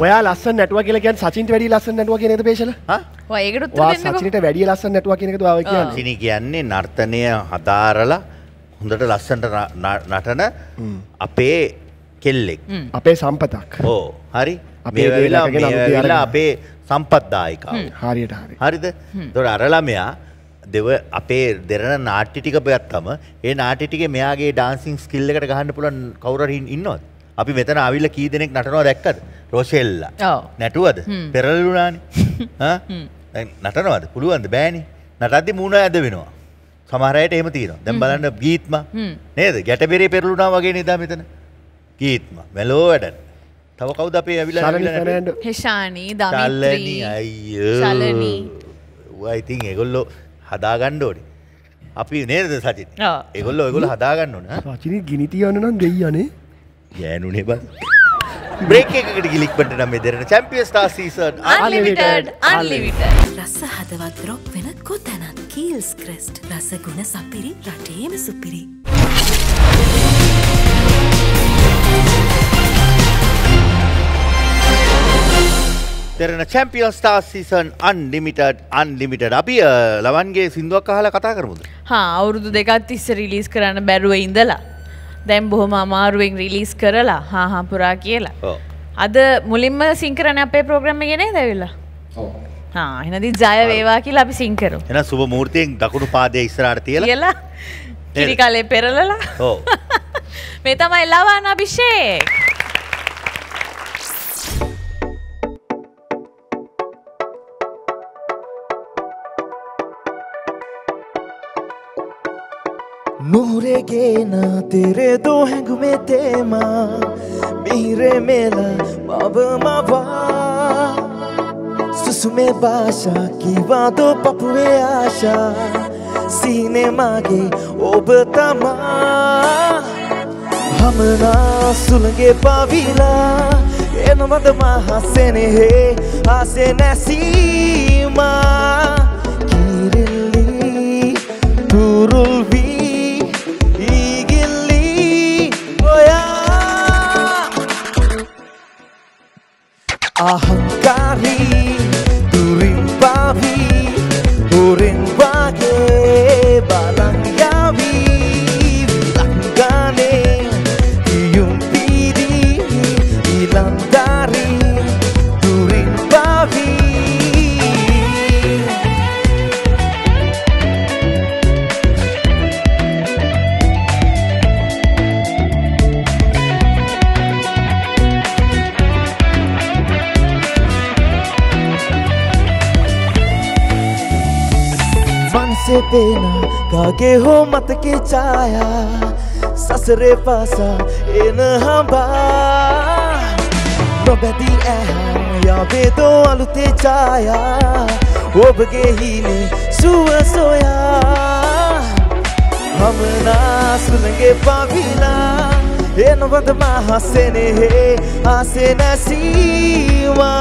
ඔයා ලස්සන නැටුවා කියලා කියන්නේ සචින්ට වැඩි ලස්සන නැටුවා කියන එකද පේෂල හා? ඔය ඒකට උත්තර වා දෙන්නකෝ. සචිනට වැඩි ලස්සන නැටුවා කියන එකද ඔයා කියන්නේ? සිනි කියන්නේ නර්තනය හදාරලා හොඳට න- නටන අපේ කෙල්ලෙක්. අපේ සම්පතක්. ඕ හරි. අපේ මේ දේ වෙලා රැකගෙන මේ අලුතේ වෙලා අරගෙන. අපේ සම්පත්දායිකාව. හරියට හරි හරිද? තොට අරළමයා දෙව අපේ දෙරන නාට්‍ය ටික ගත්තම ඒ නාටි ටික මෙයාගේ ඩාන්සිං ස්කිල්ල එකට ගහන්න පුලන් කවුරහින් ඉන්නවත් අපි මෙතන අවිල්ල කී දෙනෙක් නටනවා දැක්කද? රොෂෙල්ල ඔව්. නැටුවද. පෙරලුනානි හ්ම්. නටනවද? පුළුවන්ද? බෑනි. නටද්දි මුණ ඇද වෙනවා. සමහරයට එහෙම තියෙනවා. දැන් බලන්න ගීත්ම. හ්ම්. නේද? ගැටබෙරේ පෙරලුනා වගේ නිදා මෙතන? ගීත්ම. මෙලෝ වැඩ තව කවුද අපේ? ෆර්නෑන්ඩෝ හෙෂානි ශලනි. වා ඉතින් ඒගොල්ලෝ හදාගන්න ඕනේ. අපි නේද සචිත් ඔව්. ඒගොල්ලෝ ඒගොල්ලෝ හදාගන්න ඕන සචිනි ගිනි තියන්න නම් දෙයියනේ ගෑනුනේ බං බ්‍රේක් එකකට ගිලික්පට නම් Derana champions star season unlimited unlimited රස හදවත් රොක් වෙන කොතැනත්. කීල්ස් ක්‍රෙස්ට් රස ගුණ සපිරි රටේම සුපිරි. Derana champion star season unlimited unlimited අපි අ, ලවන්ගේ සිින්දුවක් අහලා කතා කරමුද? හා අවුරුදු දෙකත් තිස්ස රිලිස් කරන්න බැරුව ඉඳලා දැන් බොහොම අමාරුවෙන් රිලිස් කරලා හා හාපුරා කියලා. අද මුලින්ම සිංකරන අපේ ප්‍රෝග්‍රම් ගෙනේ දැවිලා හා එනදි ජය වේවා කියලා අපි සිංකරු එන සුබ මූර්තියෙන් දකුණු පාදය ඉස්සරහට තියලා. කියලා කිරි කලේ පෙරලලා. මේ තමයි ලවාන අභිෂේක් නූරෙගේන තෙරේ දොහැඟුමේ තේමා මිහිරමෙල මවමවා. සුසුමේ භාෂා කිවාදෝ පපුුවේ ආශා. සිනෙමාගේ ඔබ තමා. හමනා සුළගේ පවිලා. එනවද මහසෙනෙහේ ආසේ නැසීමා. කිරල්ලි තුරුල්වී 啊哈咖喱 आगे हो मत के चाया, ससरे पासा, इन हबा। या बे तो अलुते चाया ओबगे ही ने सुअ सोया। हम ना सुनेंगे पाविला एन बदमा हसे ने हे आसे नसीवा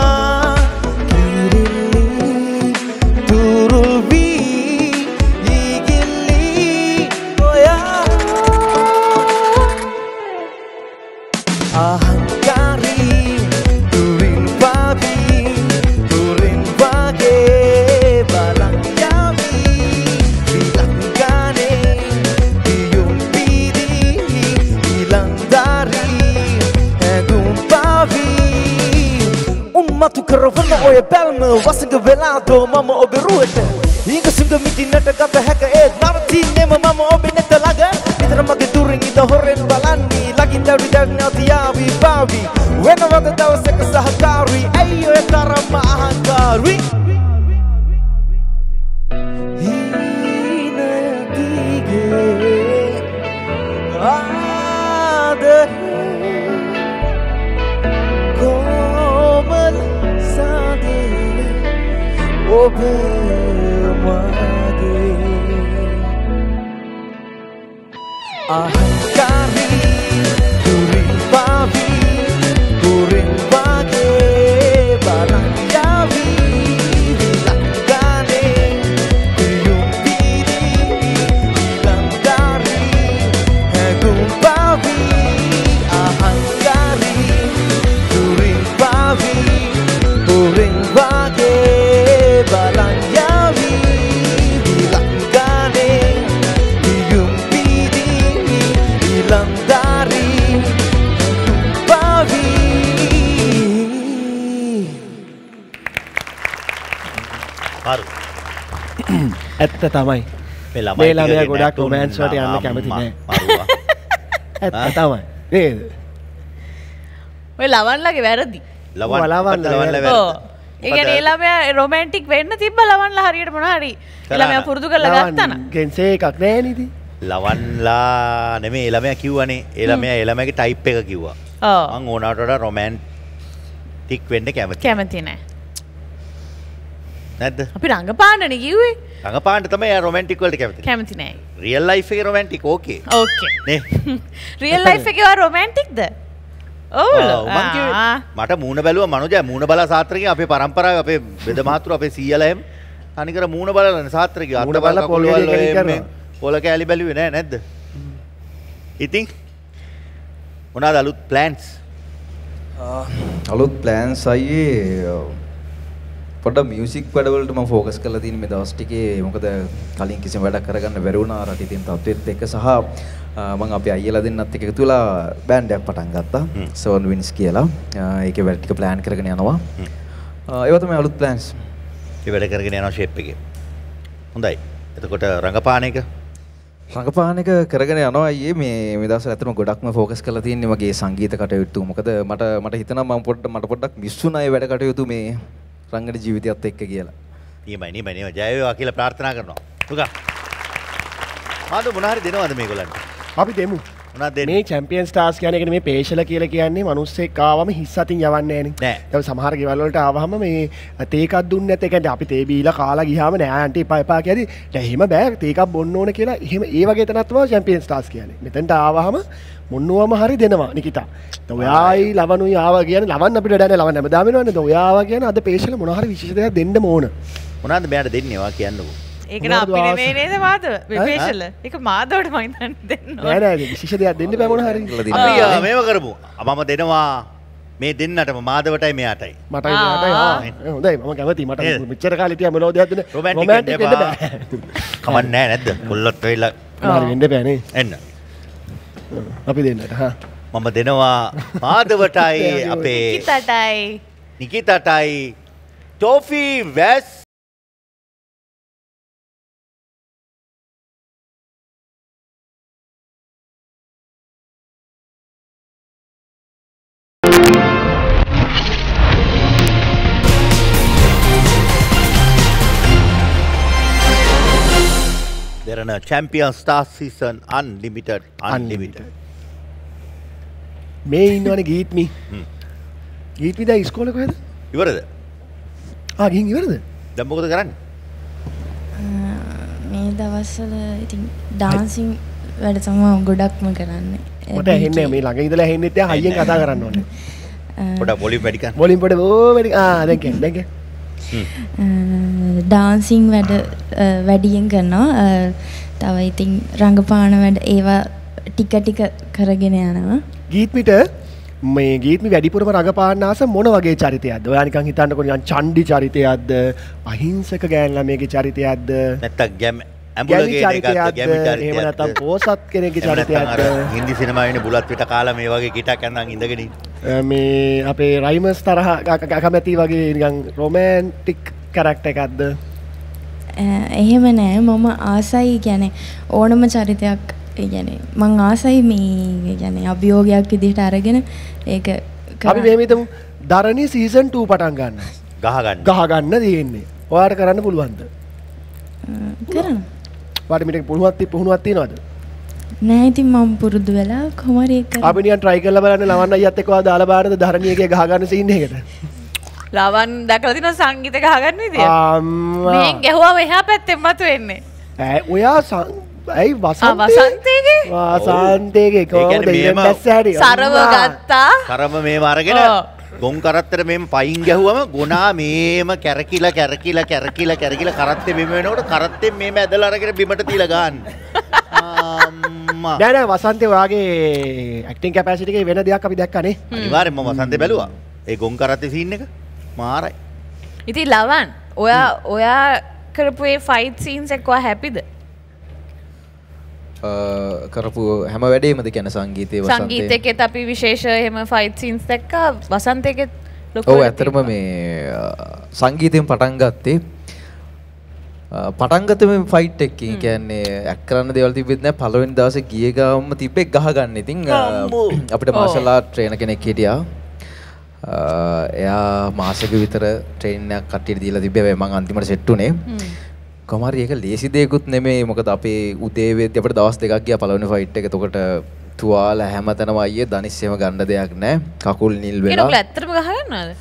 වසඟ වෙලාදෝ මම ඔබ රුවට. ඊග සුඟ මිටිනට ගත හැක ඒත් නවතින්නෙම මම ඔබ නැත ළඟ. විතර මගේ දුරින් ඉඳ හොරෙන් බලන්නේ ලගින් දවි දැව්නතියාවි බාවි වෙනවද දවසක සහකාරී ඇයි ඔය තරම්ම අහංකාරී ඔබ මගේ අහංකාරී ඇත්ත තමයි. ළමයි ළමයා ටික ගොඩක් වලට යන්න කැමති නෑ. මරුවා. ඇත්ත තමයි. නේද? ඔය ලවන්ලගේ වැරදි. වැරද්ද? ඒගැන ඒලාමයා රොමන්ටික් වෙන්න තිබ ලවන්ලා හරියට මොනහරි එළමයා පුරුදු කරල ගත්තන. ගෙන්සේ එකක් නෑ නිති ලවන්ලා නෙමේ එළමයා කිව්වනේ. එළමයා එළමගේ ටයිප් එක කිව්වා. ඕ මං ඕනට වඩා රොමෑන් ටික් වෙන්න කැමති කැමති නෑ නැද්ද? අපි රඟපාන්නන කිව්වේ. රඟපාන්න තමයි වලට කැමති කැමති නෑ. රියල් ලයිෆ් එකේ රොමැන්ටික් ඕකේ ඕකේ නේ? රියල් ලයිෆ් එකවා රොමන්ටික්ද මට මූණ බැලුව මනුජ මූණ බලා සාත්‍රකය අපේ පරම්පරාව අපේ බෙද මාතුර අපේ සීයලහෙම තනිකර මූණ බලන සාත්‍රක අත මූණ බලලා පොල් කෑලි බැලුවේ නෑ නැද්ද? ඉතින් මොනාද අලුත් ප්ලෑන්ස් අලුත් ප්ලෑන්ස් අයියේ පොඩ මියසික් වැඩවලට ම ෆෝකස් කල තින මේ දවස්ටිකේ මොකද කලින් කිසි වැඩ කරගන්න වැරුණා රට ඉතින් තත්වත් එක සහ මං අප අයිල දෙන්නත් එක තුලා බෑන්ඩයක් පටන් ගත්තා. සෝන් වින්ස් කියලා. ඒක වැඩටික ප්ලෑන් කරගෙන යනවා. ඒවතම අලුත් ප්ලෑන්ස් වැඩ කරගෙන යන ශේප් එක. හොඳයි. එතකොට රඟපාන එක? රඟපානක කරගෙන යනවා අයියේ. මේ මේ දවස් ඇත්තටම ගොඩක්ම ෆෝකස් කරලා තියෙන්නේ මගේ සංගීත කටයුතු. මොකද මට මට හිතෙනවා මම පොඩ්ඩ මට පොඩ්ඩක් මිස්සුනා ඒ වැඩ කටයුතු මේ රංගන ජීවිතයත් එක්ක කියලා. නියමයි නියමයි නියමයි. ජය වේවා කියලා ප්‍රාර්ථනා කරනවා. තුකා මාද මොනාරි දෙනවද මේගොල්ලන්ට? අපි දෙමු මේ චැම්පියන් ස්ටාර්ස් කියන එක මේ පේශල කියලා කියන්නේ මිනිස්සෙක් ආවම හිස් අතින් යවන්නේ නෑනේ. නෑ. දැන් සමහර ගෙවල් වලට ආවම මේ තේකක් දුන්නේ කියන්නේ අපි තේ බීලා කාලා ගියාම නෑ ආන්ටි එපා එපා කියදී දැන් එහෙම බෑ තේකක් බොන්න ඕන කියලා එහෙම ඒ වගේ තැනක් තමයි චැම්පියන් ස්ටාර්ස් කියන්නේ. මෙතෙන්ට ආවහම මොන්නුවම හරි දෙනවා නිකිතා. ඔයායි ලවනුයි ආවා කියන්නේ ලවන් අපිට වැඩ නැහැ ලවන් හැමදාම වෙනවනේ. දැන් ඔයා ආවා කියන්නේ අද පේශල මොන හරි විශේෂ දෙයක් දෙන්න ඕන. මොනවද මෙයාට දෙන්නේ වා කියන්නකෝ ඒක මොනවද අපි නෙමේ නේද මාද ඈ? විපේශල එක මාදවට මහිතන් දෙන්න නෑ නෑ විශේෂ දෙයක් දෙන්න බෑ මොන හරි. අපි ආ, මේව කරමු. මම දෙනවා මේ දෙන්නටම. මාදවටයි මෙයාටයි මට හොඳයි. මම කැමති මට නේද? මෙච්චර කාලිටිය මොලෝදයක් දෙන Romantic රොමෑන්ටික් වෙන්න වෙන්න එපා. බෑ. කමන්නේ නෑ නැද්ද? කොල්ලොත් වෙලා. හරි වෙන්න බෑනේ. එන්න. අපි දෙන්නට හා. මම දෙනවා මාදවටයි අපේ කිතටයි නිකිතටයි. ටෝෆී වැස් කරන champion star season unlimited unlimited මේ ඉන්නවන ගීත්මි. ගීත්මිද ඉස්කෝල කොහෙද? ඉවරද? ආගින් ඉවරද? දම්මකොද කරන්න? මේ දවස්සල ඉතින් ඩාන්සිං වැඩ තම ගොඩක්ම කරන්න. ොට හෙන්න මේ ළඟ ඉදල හෙන්නෙත හයියෙන් කතා කරන්න ඕන. පොට බොලි වැඩික බොලින් පොට බෝමටි ආදක දැක ඩාන්සිං වැඩ වැඩියෙන් කරනවා. අ, තව ඉතින් රඟපාන වැඩ ඒවා ටික ටික කරගෙන යනවා. ගීත්මිට මේ ගීත්මි වැඩිපුරම රඟපාන්නාස මොන වගේ චරිතයක්ද? ඔයානිකං හිතන්නකොට යන් චන්ඩි චරිතයක්ද? අහිංසක ගෑන්ල මේක චරිතයක්ද? නැත්තක් ගැම් ගැමි චරිතයක්ද? එහෙම නැතම් පෝසත් කෙනෙක චරිතයක්ද? හිදි සිනමයින බුලත් විට කාලා මේ වගේ ගිටක් ඇඳන් ඉඳගෙන මේ අපේ රයිමස් තරහ කැමැති වගේ නිකන් රොමෑන්ටික් කරක්ට එකක්ද? එහෙම නෑ. මම ආසයි ගැන ඕනම චරිතයක් ගැන මං ආසයි මේ ගැන අභියෝගයක් විදිහට අරගෙන ඒක අපි මේමිතමු දරණි සීසන් 2 පටන් ගන්න ගහගන්න. ගහගන්න තියෙන්නේ. ඔයාට කරන්න පුළුවන්ද කරන වටමිට පුහුවත්ති පුහුණුවත්ති නොද නෑඉතින් මම පුරුදු වෙලා කොමරි අපිනියන් ට්‍රයි කල බලන්න ලවන්න අයත්තකවා දාලා බාරද ධරණයක ගහගන්න සින්නකට ලවන් දැකලතින සංගීත ගහගන්න විදිය. අම්මා. මේ ගැහවා මෙහා පැත්තෙන් මතු වෙන්නේ. ඇ ඔයා සන් ඇයි වසන් වසන්තයගේ? වාසන්තයගේ? කෝද බැස්සෑරි සරව ගත්තා. කරම මේ අරගෙන ගොන් කරත්තර මෙම පයින් ගැහුවම ගොනා මේම කැරකිල කැරකිල කැරකිල කැරකිල කරත්තේ බිම වෙනකොට කරත්තෙන් මේ ඇදල අරගෙන බිමට තිල ගන්න. නෑන වසන්තය වගේ ඇක්ටිං කැපෑසිටික වෙන දෙයක් අපි දැක්කනේ. අනිවාරෙන්ම වසන්ත බැලවා. ඒ ගොන් කරත්ත සින්න එක මාරයි. ඉති ලවන් ඔයා ඔයා කරපුේ ෆයිට් සීන්ස් එක්වා හැපිද කරපු හැම වැඩේමද ගැන සංගීතය සංගීතයකෙත් අපි විශේෂ එහෙම ෆයිට් සීන්ස් දැක්ක. වසන්තයකෙත් ඔව ඇතරම මේ සංගීතයෙන් පටන් ගත්තේ පටන්ගතම ෆයිට් එක්. කියන්නේ ඇක් කරන්න දෙවල් තිබෙත්න පලවෙන් දවස ගියගම තිබෙක් ගහගන්න ඉතින් අපිට මාශලා ට්‍රේන කෙනෙක් හිටියා. එයා මාසක විතර ට්‍රේනයක් කට්ටියට දීලා තිබේ මං අන්තිමට සෙට්ටුනේ කොමරි එක ලේසි දෙයකුත් නෙමේ මොකද අපේ උදේවෙත් අපට දවස් දෙකක් ගියා පළවෙනි ෆයිට් එක. එතකොට තුවාල හැමතැනම අයියේ දනිස්සෙම ගන්න දෙයක් නැහැ කකුල් නිල් වෙලා. ඒනොල ඇත්තරම ගහගන්නද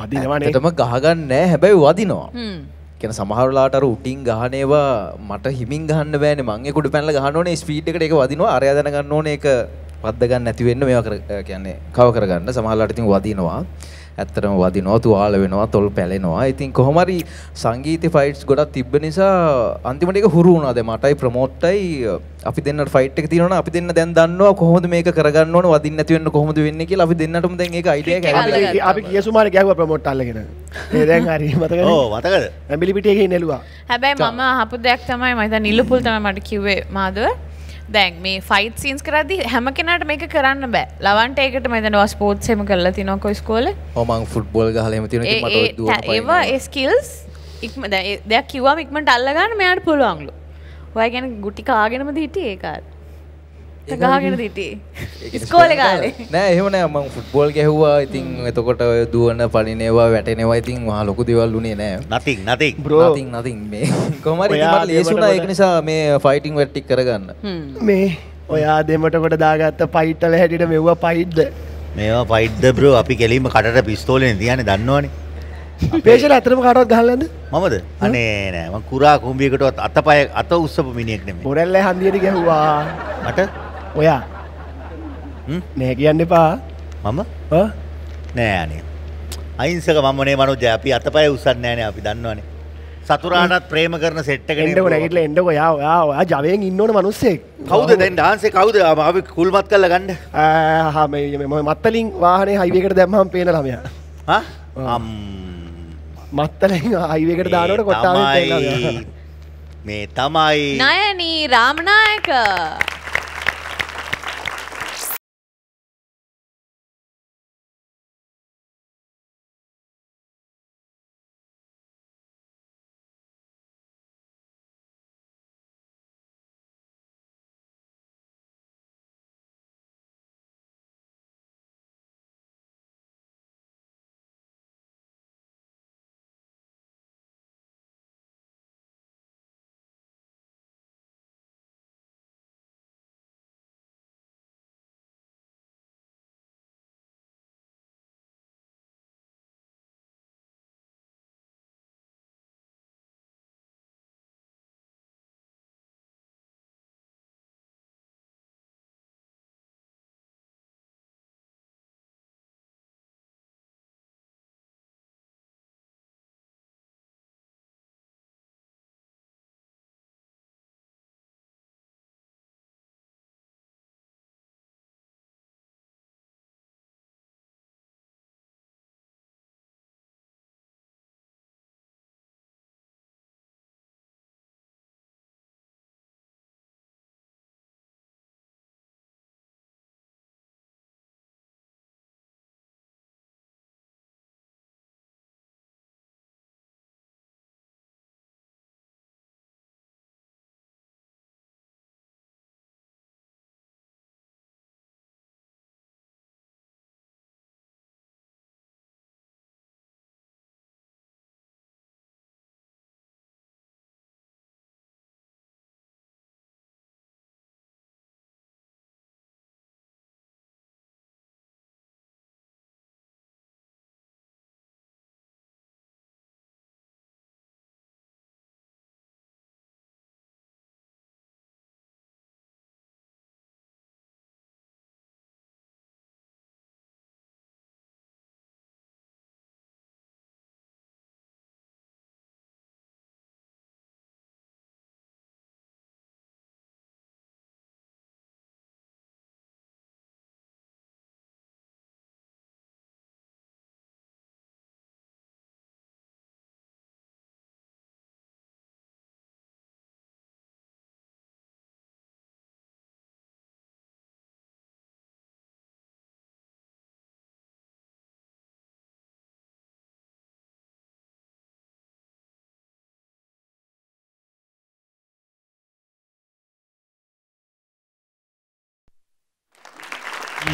වදිනවනේ ඇත්තටම ගහගන්න හැබැයි වදිනවා. හ්ම්. කියන සමහරලාට අර උටින් ගහනේවා මට හිමින් ගහන්න බෑනේ. මං ඒකට පැනලා ගහන්න ඕනේ. ස්පීඩ් එකට ඒක වදිනවා. අරයා දැනගන්න ඕනේ. ඒක වද්ද ගන්න නැති වෙන්න මේවා කර කියන්නේ කව කරගන්න. සමහරලාට ඉතින් වදිනවා ඇත්තටම වදිනවා තුවාල වෙනවා තොල් පැලෙනවා. ඉතින් කොහොම හරි සංගීත ෆයිට්ස් ගොඩක් තිබ්බ නිසා අන්තිමට ඒක හුරු වුණා දැන් මටයි ප්‍රමෝට්ටයි අපි දෙන්නට ෆයිට් එක තියෙනවා අපි දෙන්න දැන් දන්නවා කොහොමද මේක කරගන්න ඕන වදින්න නැති වෙන්න කොහොමද වෙන්නේ කියලා අපි දෙන්නටම දැන් ඒක අයිඩියා එක අපි අපි කියසුමාර ගැහුව ප්‍රමෝට් අල්ලගෙන. ඒ දැන් හරි මතකද ඕ මතකද? ඇඹිලි පිටියකින් නෙළුවා. හැබැයි මම හපු දෙයක් තමයි මත නිල්ලපුල් තම මට කිව්වේ මාදුව දැන් මේ ෆයිට සීන්ස් කරදදි හැම කෙනට මේක කරන්න බෑ. ලවන්ට ඒකට මෙතනවා ස්පෝට් සෙම කරලා තිනොකො ස්කෝල ඔමං ෆුට්බෝල් ඔය දුවන්න ඒවා ස්කිල්ස් ඉක්ම දෙයක් කිව්වාම ඉක්මට අල්ලගන්න මෙයාට පුළුවන්ලු. ඔය ගැන ගුටි කාගෙනම දිටිය ඒකාත් ගහගෙන දිටියේ ස්කෝල කාලේ. නෑ එහෙම නෑ. මං ෆුට්බෝල් ගැහුවා. ඉතින් එතකොට ඔය දුවන පලිනේවා වැටෙනවා. ඉතින් මහා ලොකු දේවල් උනේ නෑ. නතින් නතින් Bro. නතින් නතින් මේ කොහමද මට ලේසි වුණා. දේවට ඒක නිසා මේ ෆයිටිං වෙට් ටික කරගන්න. මේ ඔයා දෙමට කොට දාගත්ත පයිට්ටල හැටිට මෙව්ව පයිට්ද මේවා පයිඩ්ද බ්‍රෝ අපි කෙලීම කටට පිස්තෝලෙන් තියන දන්නවනේ. පේශල ඇතරම කටත් ගහලද මමද? අනේ නෑ. මං කුරා කුම්බියකටත් අතපය අත උත්සපු මිනිෙක් නෙමේ පොරැල්ල හන්දියට ගැහ්වා. මට ඔයා? නෑ කියන්න එපා. මම? ආ? නෑ අනේ අයින්සක මමනේ මනුජ අපි අතපය උසන්න නෑනේ අපි දන්නවනේ. සතුරාටත් ප්‍රේම කරන සෙට්ටක එන්ඩක නැගටල එන්ඩක යා ඔයා ඔයා ජවයෙන් ඉන්නවන මනුස්සෙක්. කවුද දැන් ඩාන්සේ කවුද? අපි කුල්මත් කල්ල ගන්න. හම මත්තලින් වාහනේ හයිවකට දැම්මම් පේන ළමය. අම් මත්තලින් අයිවකට දානට තමයි මේ තමයි නයනී රාමනායක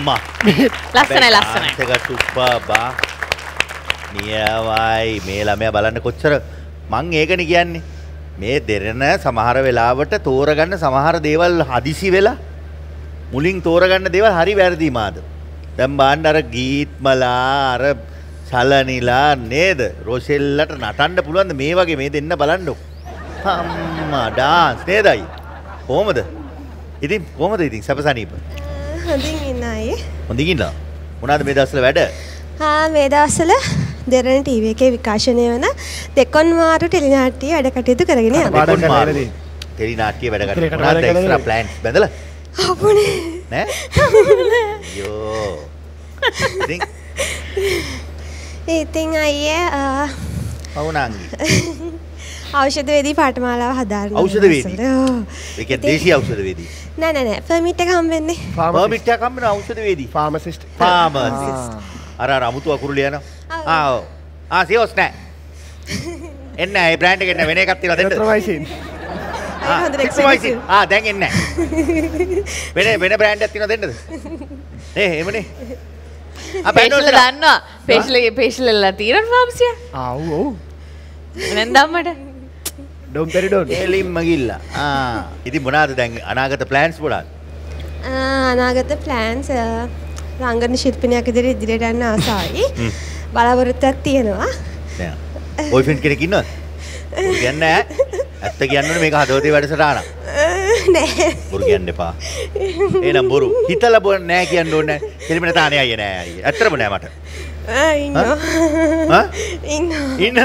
අම්මා. ලස්සනයි ලස්සනයි. එක සුප්පබා නියවයි මේ ළමයා බලන්න කොච්චර මං ඒකන කියන්නේ. මේ දෙරෙන සමහර වෙලාවට තෝරගන්න සමහර දේවල් හදිසි වෙලා මුලින් තෝරගන්න දේවල් හරි වැරදි මාද. දැම් බාන්ඩ අර ගීත්මලා අර සලනිලා නේද? රෝෂෙල්ලට නටන්ඩ පුළුවන්ද? මේ වගේ මේ දෙන්න බලන්නු හම්මා ඩාන්ස් නේදයි? කෝමද ඉතින් කොමද ඉතින්? සැපසනීප හොඳින් ඉන්න අය හොඳිකින්න මොනාද මේ දස්සල වැඩ? හා මේ දවස්වල දෙරණ ටීව එකේ විකාශනය වන දෙකොන් මාරු ටෙලිනාට්ටිය වැඩ කටයුතු කරගෙන යනවා. තෙරි නාට්‍ය වැඩ. ප්ලෑන්ස් බැඳලා? අපුනේ නෑ? යෝ ඉතින්? අයිය පවුනාංගි ඖෂධ වේදී පාඨමාලාව හදාරන ඖෂධ වේදී? ඒ කියන්නේ දේශීය ඖෂධ වේදී නෑ නෑ නෑ. පර්මිට් එක හම්බෙන්නේ. පර්මිට් එකක් හම්බෙන ඖෂධ වේදී ෆාමසිස්ට් ෆාමසිස්ට් අර අර අමුතු අකුරු ලියන ආ ඔව්. ආ සියොස් නෑ. එන්න ඒ බ්‍රෑන්ඩ් එක එන්න වෙන එකක් තියලා දෙන්න. එලෙක්ට්‍රොමයිසින් ආ දැන් එන්න වෙන වෙන බ්‍රෑන්ඩ් එකක් තියලා දෙන්නද? ඒ එහෙමනේ. ආ පේශල දන්නවා. පේශල පේශලල්ලා තීරන් ෆාම්සිය ආව් ඔව් නැන්දම්මට ඩොම් පෙරි ඩොන් එලින්ම ගිල්ලා ආ. ඉතින් මොනවාද දැන් අනාගත ප්ලෑන්ස් මොනවාද අනාගත ප්ලෑන්ස් රංගන ශිල්පනයක් ඉදිරි ඉදිරියට යන්න ආසායි හ්ම්. බලාපොරොත්තුවක් තියෙනවා. නෑ බොයිෆ්‍රෙන්ඩ් කෙනෙක් ඉන්නවද? බොරු කියන්නේ නෑ ඇත්ත කියන්නනේ මේක හදවතේ වැඩසටහනක්. නෑ බොරු කියන්න එපා. එහෙනම් බොරු. හිතලා බොන්න නෑ කියන්න ඕනේ. නෑ කෙලිමන තානේ අයියේ නෑ අයියේ ඇත්තටම නෑ මට ඉන්නවා හා ඉන්නවා ඉන්න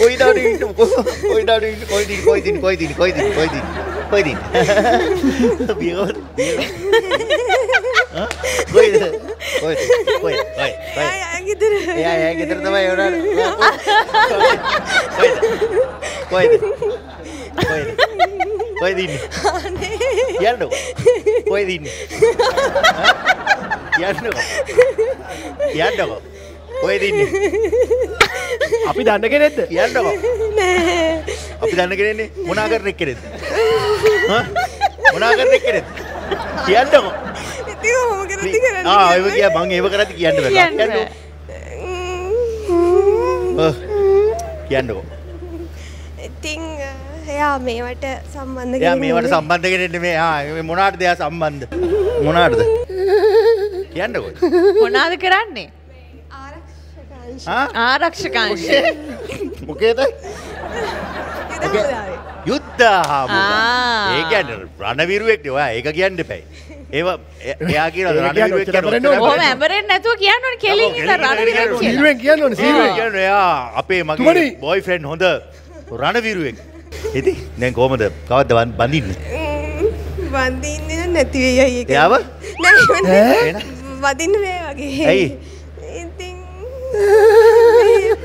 කොයිදාට ඉන්න කොයිදාට ඉන්න කොයිද කොයිද කොයිද කොයිද කොයිද කොයිද බියවද කොයිද කොයිද කොයිද කොයිද ගෙදර එයා එයා ගෙදර තමයි එවනාට කොයිද කොයිද කොයිද ඉන්නේ කියන්නකෝ කොයිද ඉන්නේ කියන්නකෝ. කියන්නකෝ. කොයිද ඉන්නේ? අපි දන්න කෙනෙක්ද? කියන්නකෝ. නෑ. අපි දන්න කෙනෙන්නේ මොනා කරන එක්කෙනෙක්ද? හා? මොනා කරන එක්කෙනෙක්ද? කියන්නකෝ. ආ ඒව කිය මං ඒව කරද්දි කියන්න බෑ. කියන්න කියන්නකෝ. කියන්නකෝ. ඉතින් එයා මේවට සම්බන්ධ එයා මේවට. සම්බන්ධ කෙනෙක් මේ ආ මේ මොනාටද එයා සම්බන්ධ? මොනාටද? කියන්නකෝ. මොනාද කරන්නේ? ආ? ආරක්ෂකංශය මොකේද? යුද්ධහාම ආ. ඒ කියන්නේ රණවිරුවෙක් නේ. ඔයා ඒක කියන්න ඒව එ- එයා. ඔහොම ඇමරෙන් නැතුව කියන්න. සීරුවෙන් කියන්න එයා අපේ මගේ තුමනි. බොයිෆ්‍රෙන්ඩ් හොඳ රණවිරුවෙක් ඉතින් දැන් කොහමද? කවද්ද වන්- බඳින්නේ වඳින්න නැති වෙයි අයියේ ඒක. එයාව? නෑ එහෙම ඈ? නෑ. වදින්න බෑ වගේ. ඇයි? ඉතින්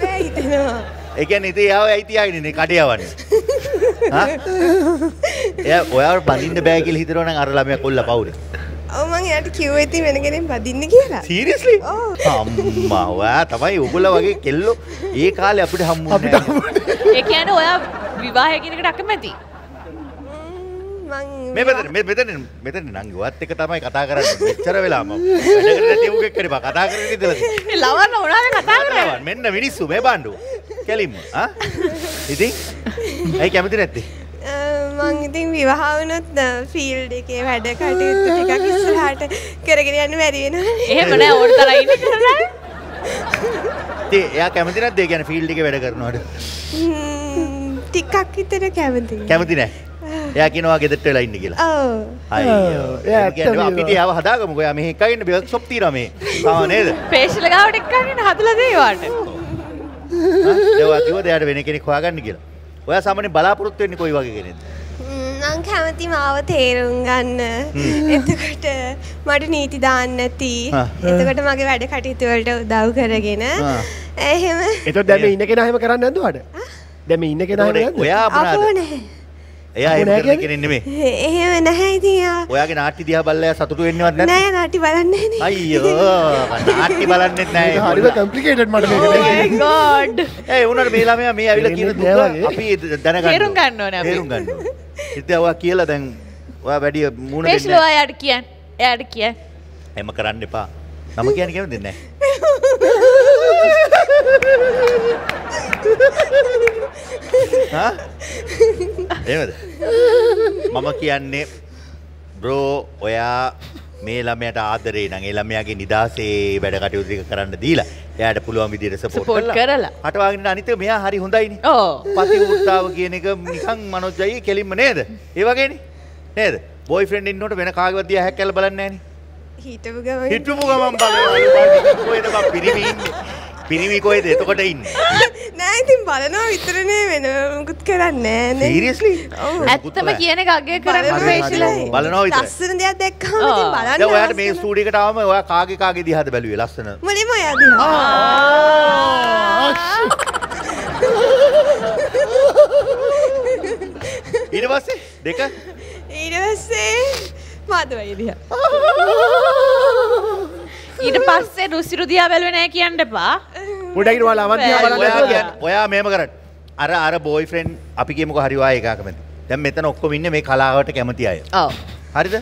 බෑ හිතෙනවා. ඒ කියන්නේ ඉතින් එයාව ඇයි තියාගෙන ඉන්නේ කඩේ යවන්නේ? හා? එයා ඔයාව බඳින්න බෑ කියලා හිතනවා නම් අර ළමයා කොල්ල පවුනේ ඔව් මං එයාට කිව්වා ඉතින් වෙන කෙනෙක් වදින්න කියලා. සීරියස්ලි ඔව්. අම්මා ඔයා තමයි ඔගොල්ලෝ වගේ කෙල්ලෝ. ඒ කාලේ අපිට නැහැ ඒ කියන්නේ ඔයා විවාහය කියන එකට අකමැති. මෙතන මෙතන මෙතන නංගි ඔයත් එක තමයි කතා කරන්නේ. මෙච්චර වෙලාම වැඩ කරන නැති උගෙක් කරේ බා කතා කරගෙන ඉඳලා මේ ලවන්න මොනවද කතා කරන්නේ? මෙන්න මිනිස්සු මේ බණ්ඩු. කෙලින්ම. ආ? ඉතින්? ඇයි කැමති නැත්තේ? මං ඉතින් විවාහ වුණොත් ෆීල්ඩ් එකේ වැඩ කටයුතු ටිකක් ඉස්සරහට කරගෙන යන්න බැරි වෙනවා. එහෙම නෑ ඕන තරම් ඉන්න කරලා. ඉතින් එයා කැමති නැද්ද? ඒ කියන්නේ ෆීල්ඩ් එකේ වැඩ කරනවට ටිකක් විතර කැමති. කැමති නැහැ එයා කියනවා ගෙදරට වෙලා ඉන්න කියලා. අපිට එයාව හදාගමුකෝ මෙහෙ එකගෙන බෙක් ෂොප් තියෙනවා මේ. තාම නේද? පේශල ගාවට එක්කගෙන හදලා දේවාට. ඒවා කිව්වද එයාට වෙන කෙනෙක් හොයාගන්න කියලා. ඔයා සාමාන්‍යයෙන් බලාපොරොත්තු වෙන්නේ කොයි වගේ කෙනෙක්ද? ම්, කැමති මාව තේරුම් ගන්න. එතකොට මට නීති දාන්න හා. එතකොට මගේ වැඩ කටයුතු වලට උදව් කරගෙන. එහෙම එතකොට දැන් මේ ඉන්න කෙනා එහෙම කරන්නේ නැද්ද ඔයාට දැන් මේ ඉන්න කෙනා ඔයා අපෝ මොනවාද නැහැ. එයා කියන්නේ? කෙනෙක් නෙමෙයි. එහෙම නැහැ ඉතින් ඔයාගේ නාට්‍ය දිහා බලලා සතුටු වෙන්නවත් නැද්ද? නෑ නාටි බලන්නේ නේ අයියෝ නාට්‍ය බලන්නෙත් ඒක නෑ හරිම කම්ප්ලිකේටඩ් මට මේක Oh my god. ඒ උනට මේ ළමයා මේ ඇවිල්ලා කියන දුක. අපි දැනගන්න තේරුම් ගන්න ඕනේ අපි. තේරුම් ගන්න ඉතින් ඔයා කියලා දැන් ඔයා වැඩි මූණ දෙන්නේ ඔයාට කියන්න. එයාට කිය එම කරන්න එපා. නම කියන කෙම දෙන්න මම කියන්නේ බ්‍රෝ ඔයා මේ ළමයට ආදරේ නං ඒ ළමයාගේ නිදහසේ වැඩ කටයුතු ටික කරන්න දීලා එයාට පුළුවන් විදිහට සපෝට් කරලා. හටවාගෙන අනිත මෙයා හරි හොඳයිනේ. ඕ. පතිවෘත්තාව කියන එක නිකන් මනෝජයි කෙලින්ම නේද? ඒ වගේනේ. නේද? බොයි ෆ්‍රෙන්ඩ් ඉන්නකොට වෙන කාගේවත් දිහා හැක් කරලා බලන්නේ නැහනේ. හිටපු ගමන්. හිටපු ගමන් බලනවා. කොහෙද බං පිරිමි ඉන්නේ පිරිමි කොහෙද එතකොට ඉන්නේ? නෑ ඉතින් බලනවා විතරනේ වෙන. මුකුත් කරන්නේ නෑනේ සීරියස්ලි ඇත්තම කියන අගය කරන්න පේශල බලනවා ලස්සන දෙයක් දැක්කම බලන්න ඔයාට මේ ස්ටුඩියෝ එකට ආවම ඔයා කාගේ කාගේ දිහාද බැලුවේ? ලස්සන. මුලින්ම ඔයා දිහා. ඊට පස්සේ දෙක? ඊට පස්සේ මාධවයි දිහා ඊට පස්සේ රුසිරු දිහා බැලුවේ නැහැ කියන්න එපා. උඩයින් වාලා අවන්තියා ඔයා බලන්න කියන්න- ඔයා මේම කරන්න. අර අර බෝයි ෆ්‍රෙන්ඩ් අපි කියමුකෝ හරි වාය එකා කැමති දැන් මෙතන ඔක්කොම ඉන්නේ මේ කලාවට කැමති අය. ඔව්. හරිද?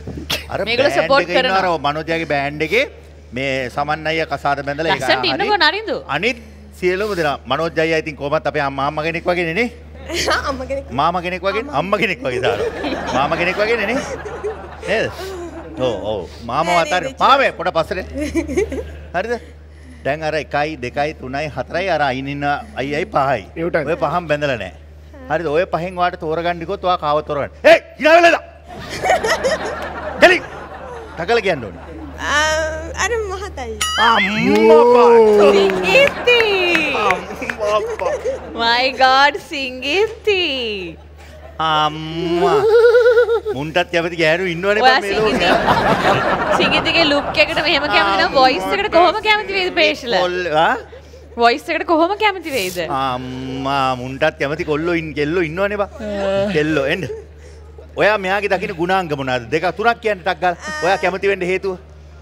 අර මේගොල්ලෝ ඉන්නවා කරනවා. අර මනෝජයාගේ බෑන්ඩ් එකේ මේ සමන් අයියා කසාද බැඳලා ඒක ලස්සනට හරි. ඉන්නකෝ නරින්දු. අනිත් සියලුම දෙනා මනෝජ් අයියා ඉතින් කොහොමත් අපේ අම්මා අම්මා කෙනෙක් වගේනේ නේ අම්ම කෙනෙක්. මාමා කෙනෙක් වගේ? අම්මා. කෙනෙක් වගේ දානවා මාමා කෙනෙක් වගේනේ නේ. නේද ඔව් මාමා අතර මාමේ පොඩ පස්සට හරිද දැන් අර 1යි 2යි 3යි 4යි අර අයින් ඉන්න අයියයි 5යි එවටන්. ඔය පහම බැඳලා නැහැ හරිද ඔය පහෙන් වාට ගියොත් ඔයා කාව තෝරගන්න ඒ hina වෙලද හෙලි තකල කියන්න ඕනේ අර මහතයි අම්මා ඉති my god සිංගිති අම්මා. මුන්ටත් කැමති ගෑනු ඉන්නවනේ බං මේ ලෝකේ. සිංගිති සිංගිතිගේ ලුක් එකට මෙහෙම කැමති නම් වොයිස් එකට කොහොම කැමති වේද පේශල? කොල්- ආ? වොයිස් එකට කොහොම කැමති වේද? අම්මා මුන්ටත් කැමති කොල්ලෝ ඉන් කෙල්ලෝ ඉන්නවනේ බා. කෙල්ලෝ එන්න. ඔයා මෙයාගේ දකින්න ගුණාංග මොනවාද? දෙක තුනක් කියන්න ටක් ගාලා. ඔයා කැමති වෙන්න හේතුව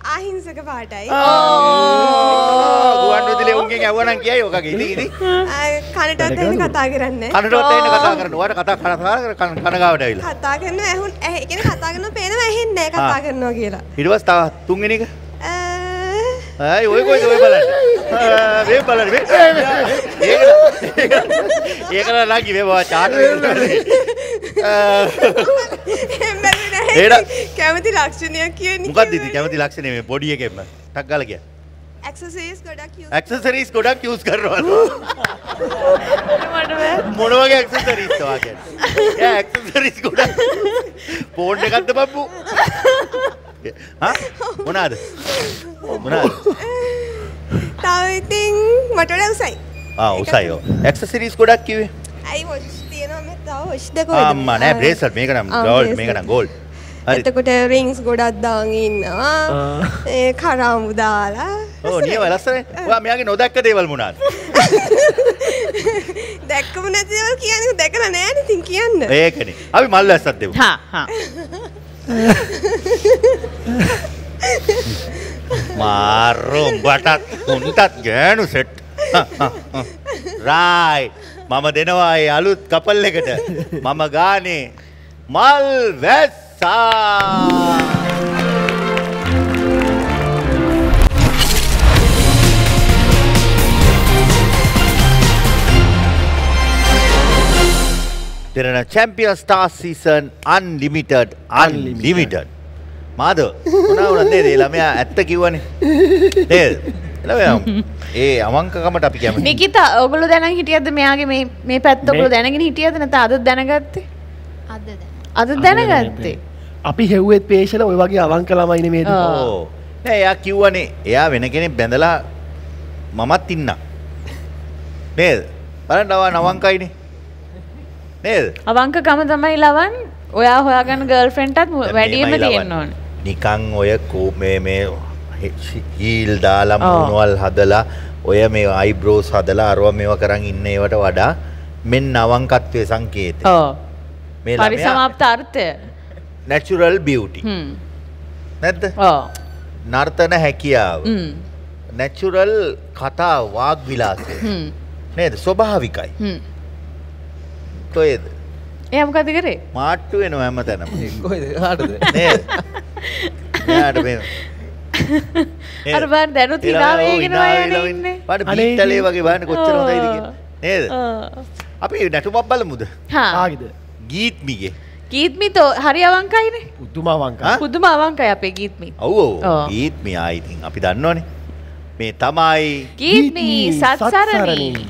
අහිංසක පාටයි ගුවන්විදුලියේ උන්ගෙන් ඇහුවනම් කියයි ඔකගේ ඉතින් කනටත් එහෙම කතා කරන්නේ කනටවත් එන්න කතා කරන්න ඔයාට කතා කතා කර කන කනගාවට ඇවිල්ලා කතා කරන ඇහුන් ඇහ කියන කතා කරන පේනවා ඇහෙන්නේ නැහැ කතා කරනවා කියලා ඊට පස්සේ තව තුන්වෙනි එක අය ඔය කොයිද ඔය බලන්න මේ බලන්න මේ ඒක ඒක ලඟි මේ බා චාට් ඒඩ කැමති ලක්ෂණයක් කියන්නේ මොකක්ද ඉතින් කැමති ලක්ෂණය මේ පොඩි එකෙන්ම? ටක් ගාලා කිය. ඇක්සසරීස් ගොඩක් යූස් ඇක්සසරීස් ගොඩක් යූස් කරනවලු මොන වගේ ඇක්සසරීස් ඔයා කියන්නේ? එයා ඇක්සසරීස් ගොඩක් ෆෝන් එකක්ද බබ්බු? හා? මොනවාද මොනවාද තව ඉතින් මට වඩා උසයි. ආ උසයි ඔව්. ඇක්සසරීස් ගොඩක් කිව්වේ? අයි වොච් තියෙනවා මේ. තව වොච් දෙක ඔයද? අම්මා නෑ බ්‍රේස්ලට් මේක නම් ආ, ගෝල්ඩ් එතකොට රිංස් ගොඩක් දාන් ඉන්නවා. ඒ කරාමු දාලා. ඔව් නියම ලස්සනයි ඔයා මෙයාගේ නොදැක්ක දේවල් මොනවාද දැක්කම නැති දේවල් කියන්නේ දැකලා නෑනේ ඉතින් කියන්න. ඒකනේ. අපි මල් ඇස්සක් දෙමු. හා හා. මාරෝ උඹටත් උන්ටත් ගෑනු සෙට් රායි මම දෙනවා ඒ අලුත් කපල් එකට. මම ගානේ මල් වැස්සා Derana champion star season unlimited unlimited මාද මොනවුනත් නේද ඒ ළමයා ඇත්ත කිව්වනේ. නේද? ළමයා ඒ අවංකකමට අපි කැමති නිකිතා ඔගොල්ලෝ දැනන් හිටියද මෙයාගේ මේ මේ පැත්ත ඔගොල්ලෝ දැනගෙන හිටියද නැත්නම් අද දැනගත්තේ? අද අද දැනගත්තේ අපි හෙව්වෙත් පේශල ඔය වගේ අවංක ළමයින මේ නෑ එයා කිව්වනේ එයා වෙන කෙනෙක් බැඳලා මමත් ඉන්න. නේද? බලන්න අවා නවංකයිනේ නේද? අවංකකම තමයි ලවන්. ඔයා හොයාගන්න ගර්ල්ෆ්‍රෙන්ඩ්ටත් වැඩියම මේමයි තියෙන්න ලවන්නේ. ඕන. නිකං ඔය කෝ මේ මේ හීල් දාලා. මුණුවල් හදලා ඔය මේ අයිබ්‍රෝස් හදලා අරව මේව කරන් ඉන්න ඒවට වඩා මෙන් අවංකත්වය සංකේතය. ඕ. මේ පරිසමාප්ත අර්ථය නැචුරල් බියුටි ඕ නර්තන හැකියාව. නැචුරල් කතා වාග් විලාසය. නේද ස්වභාවිකයි හ්ම්. කොයද එයා මොකද කරේ මාට්ටු වෙනවා හැම තැනම කොයිද කාටද නේද මෙයාට මේ අර බලන්න දැනුත් hina වේගෙන වයනේ ඉන්නේ. බඩ අනේ බීට්ටලේ ඉතින්. වගේ බලන්න කොච්චර හොඳයිද කියලා. නේද? ආ. අපි නැටුමක් බලමුද? හා. ආගිද ගීත්මිගේ. ගීත්මිතෝ හරි අවංකයිනේ. උතුමාවංක ආ? පුදුම අවංකයි අපේ ගීත්මි. ඔව්. ගීත්මි ආ ඉතින් අපි දන්නවනේ. මේ තමයි ගීත්මි සත්සරණී.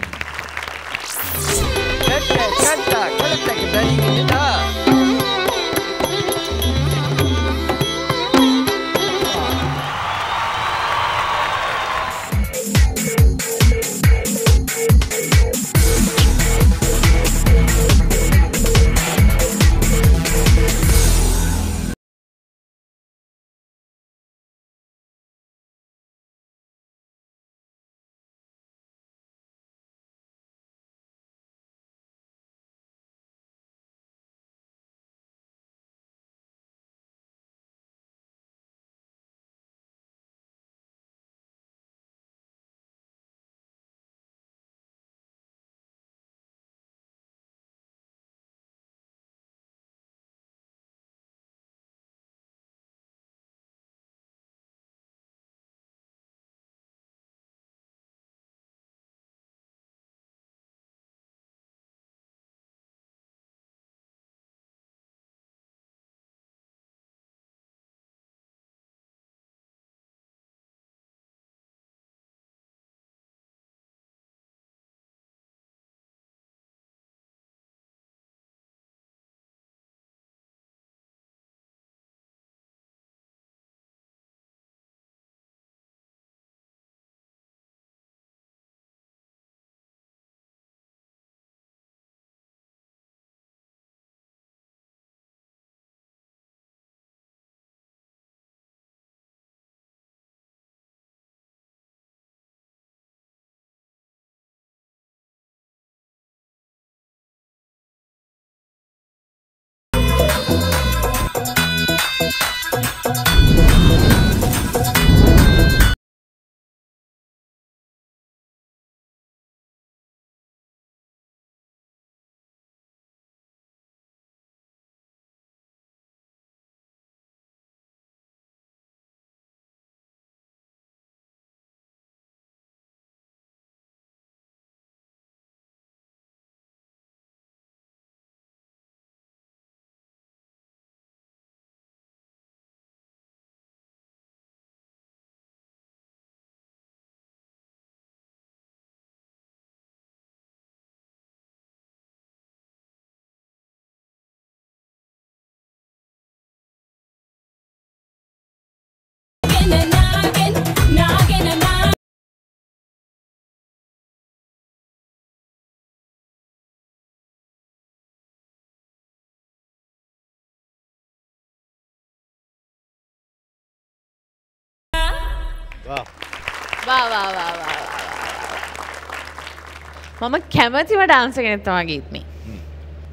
මම කැමතිම ඩාන්ස කෙනෙක් තමයි ගීත්මි.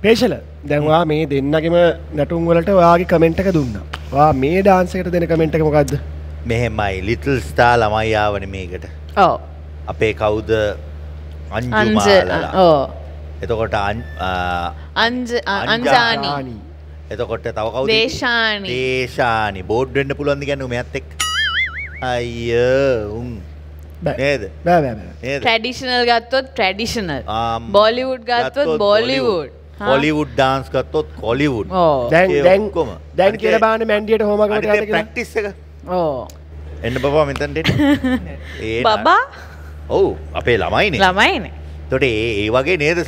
පේශල දැන්වා මේ දෙන්නගෙම නැටුම් වලට ඔයාගේ කමෙන්ට් එක දුන්නා. වා මේ ඩාන්ස් එකට දෙන කමෙන්ට් එක මොකද්ද? මෙහෙමයි ලිටල් ස්ටා ළමයි ආවනේ මේකට. ඔව්. අපේ කවුද අංජ අංජුමාලලා. ඕ එතකොට අන්- ආ, අංජ අංජානි එතකොට තව කවුද? දේශානි. දේශානි බෝඩ් වෙන්න පුළුවන්ද කියන්නේ මෙයත් එක්ක? අයිය උන් බෑ. නේද? බෑ බෑ බෑ. නේද? ට්‍රැඩිෂනල් ගත්තොත් ට්‍රැඩිෂනල් බොලිවුඩ් ගත්තොත් බොලිවුඩ් කොලිවුඩ් ඩාන්ස් ගත්තොත් කොලිවුඩ් ඕ දැන් දැන්. දැන් කියලා බාන මැන්ඩියට කියලා. ප්‍රැක්ටිස් එක ඕ එන්න බබා මෙතනට එන්න. ඒ බබා ඔව් අපේ ළමයිනේ. ළමයිනේ තොට ඒ ඒ වගේ නේද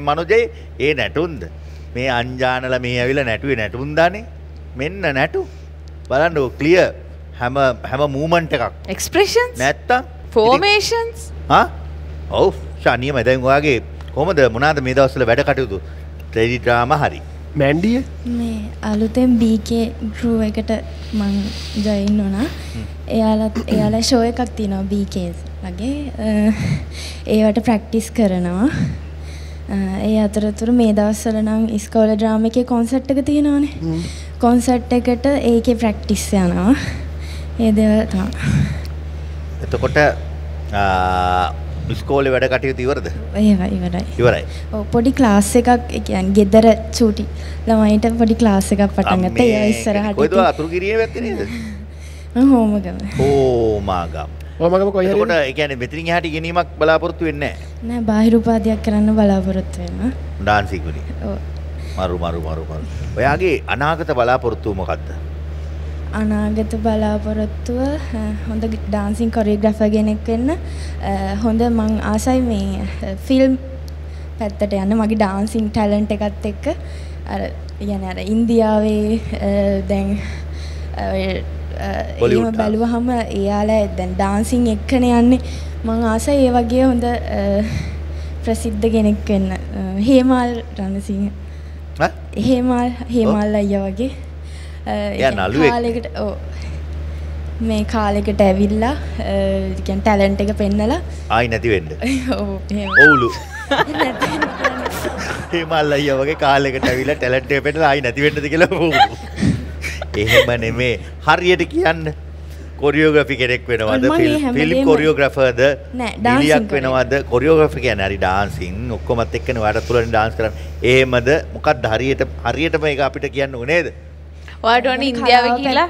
මනුජයි ඒ නැටුන්ද මේ අංජානල මේ ඇවිල නැටුවේ නැටුන්දානේ මෙන්න නැටු බලන්න කලිය හැම හැම මූමන්ට එකක්. එක්ස්ප්‍රේෂන්ස් නැත්තම් ෆෝමේෂන්ස් ඔව් ශානිය මැදැන් වගේ කොමද මොනාද මේ දවස්සල වැඩ කටයුතු? ට්‍රෙඩිට්‍රාම හරි. මැන්ඩිය? මේ අලුතෙන් බීකේ ගෘ එකට මං ජයින් වනා එයාලත් එයාලා ෂෝ එකක් තියෙනවා බීකේස් වගේ. ඒවට ප්‍රැක්ටිස් කරනවා. ඒ අතරතුර මේ දවස්වල නම් ඉස්කෝල ඩ්‍රාම එකේ කොන්සර්ට් එක තියෙනවානේ. කොන්සර්ට් එකට ඒකේ ප්‍රැක්ටිස් යනවා ඒ දේවල් තමයි එතකොට ස්කෝලෙ වැඩ කටයුතු ඉවරද ඒවා ඉවරයි ඉවරයි ඔව්, පොඩි ක්ලාස් එකක් ඒ කියන්නේ ගෙදර චූටි ළමයිට පොඩි ක්ලාස් එකක් පටන් ගත්තා. ඒ ඉස්සරහට කොයිද අතුරු කිරියේ වැත්තේ නේද හෝමගම හෝමාගම් හෝමගම කොයි හරි එතකොට ඒ කියන්නේ මෙතනින් එහාට ඉගෙනීමක් බලාපොරොත්තු වෙන්නේ නෑ බාහිරුපාදයක් කරන්න බලාපොරොත්තු වෙන නැහැ. ඩාන්සින් වලින්. ඔව්. මරු මරු මරු මරු. ඔයාගේ අනාගත බලාපොරොත්තුව මොකද්ද? අනාගත බලාපොරොත්තුව හොඳ ඩාන්සින් කොරියග්‍රෆ ගෙනෙක් වෙන්න. හොඳ මං ආසයි මේ ෆිල්ම් පැත්තට යන්න. මගේ ඩාන්සින් ටැලන්ට එකත් එක්ක. අර යන අර ඉන්දියාවේ දැන් එහෙම බැලුවහම එයාලා දැන් ඩාන්සින් එක්කන යන්නේ. මං ආසයි ඒ වගේ හොඳ ප්‍රසිද්ධ කෙනෙක් වෙන්න. හේමාල් රණසිංහ? හේමාල් හේමාල් අයියා වගේ කාලෙකට ඔව් මේ කාලෙකට ඇවිල්ලා ගැන් ටැලන්ට එක පෙන්නලා ආයි නැති වෙන්න. ඔව් එහෙම. ඔවුලු. හේමල් අයියා වගේ කාලෙකට ඇවිල්ලා ටැලන්ට් එක පෙන්නලා ආයි නැති වෙන්නද කියලා. එහෙම නෙමේ. හරියට කියන්න. කොරියෝග්‍රෆි කෙනෙක් වෙනවද ෆිල්ම් කොරියෝග්‍රෆර්ද ඉලියක් වෙනවද කොරියෝග්‍රෆි කියන්නේ හරි ඩාන්සින් ඔක්කොමත් එක්කනේ වාට තුලනේ ඩාන්ස් කරන්නේ එහෙමද මොකක්ද හරියට හරියට මේක අපිට කියන්න ඕනේ නේද ඔයාට ඕනේ ඉන්දියාව කියලා?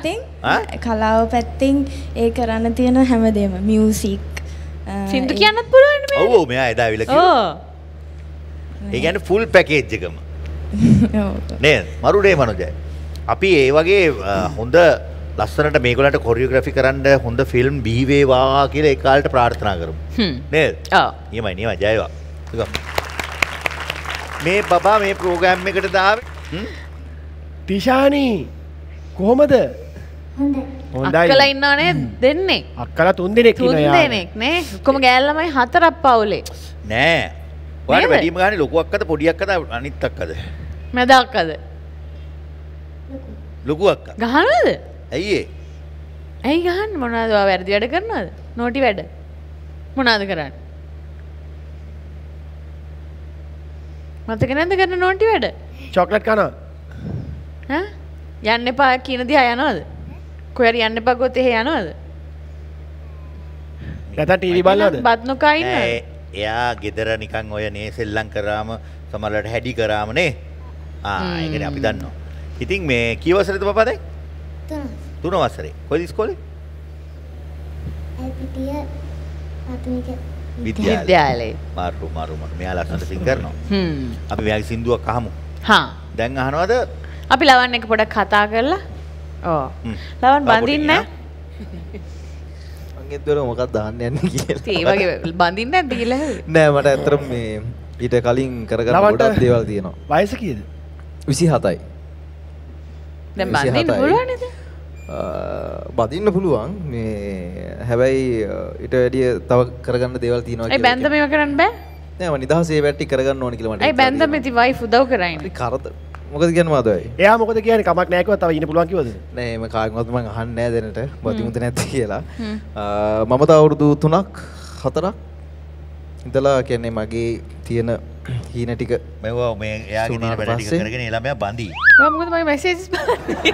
කලාව පැත්තෙන් ඒ කරන්න තියෙන හැමදේම මියසික් සින්දු කියන්නත් පුළුවන්. ඔව් මෙයා එදා ඇවිල්ලා කිව්වා. ඕ. ඒ කියන්නේ ෆුල් පැකේජ් එකම. නේද? මරුඩේ මනුජය. අපි ඒ වගේ හොඳ ලස්සනට මේගොල්ලන්ට කොරියෝග්‍රැෆි කරන්න හොඳ ෆිල්ම් බීවේවා කියලා ඒ කාලේට ප්‍රාර්ථනා කරමු. ඔව්. නියමයි නියමයි. ජයවා. මේ බබා මේ ප්‍රෝග්‍රෑම් එකට දාවේ? තිශානී කොහොමද හොඳයි අක්කලා ඉන්නවනේ දෙන්නේ. අක්කලා තුන් දෙනෙක්. දෙනෙක් නේ. ඔක්කොම ගෑල්ලමයි හතරක් පවුලේ. නෑ නේද? වැඩිම ගානේ ලොකු අක්කද පොඩි අක්කද අනිත් අක්කද මැදක්කද. ලොකු අක්කා ගහනවද? ඇයි මොනවද ඔයා වැරදි වැඩ කරනවද? නෝටි වැඩ. මොනවද කරන්නේ? මතක නැද්ද කරන නෝටි වැඩ? චොක්ලට් කනවා ඈ? යන්න එපා කියන දිහා යනවද? කොහරි යන්න එපා ගොත් එහෙ යනවද? නැත්නම් ටීවී බලනවද? බත් නොකා ඉන්නවද? නෑ, එයා ගෙදර නිකන් ඔය නේ සෙල්ලම් කරාම සමහරවිට හැඩි කරාම නේ? ආ ඒකනේ අපි දන්නවා. ඉතින් මේ කී වසරේද පපා දැන්? තුන. තුන වසරේ. කොයිද ඉස්කෝලේ? ඇල්පිටිය විද්‍යාලේ විද්‍යාලේ. මාරු මාරු මාරු. මෙයා ලස්සනට සිං කරනවා. හ්ම්. අපි මෙයාගේ සින්දුවක් අහමු. හා. දැන් අහනවද අපි ලවන් එක පොඩක් කතා කරලා ඕ. ලවන් බඳින්න නා. මංගෙත් දර මොකක් දාන්න යන්න කියලා ඒ වගේ බඳින්න නැද්ද කියලා. නෑ මට ඇතරම් මේ ඊට කලින් කරගන්න ගොඩක් දේවල් තියෙනවා වයස කීයද විසි හතයි දැන් විසි බඳින්න හතයි. පුළුවන් නේද? බදින්න පුළුවන් මේ හැබැයි ඊට වැඩිය තව කරගන්න දේවල් තියෙනවා ඇයි බැන්ද මේව කරන්න බෑ? නෑ මම නිදහසේ වැටි කරගන්න ඕන කියලා මට ඇයි බැන්ද මෙති වයිෆ් උදව් කරන්නේ? කරද මොකද කියන්න මාදයි එයා මොකද කියන්නේ? කමක් නැහැ කිව්වා තව ඉන්න පුළුවන් කිව්වද? නෑ එම කාගවත් මං අහන්න නෑ දැනට. බතිමුත නැති කියලා. මම තව අවුරුදු තුනක් හතරක් ඉඳලා කියන්නේ මගේ තියෙන හීන ටික මෙවුවා මේ එයාගේ වැඩ? කරගෙන ළමයා බඳී. මම මොකද මගේ මැසේජස් බලන්නේ?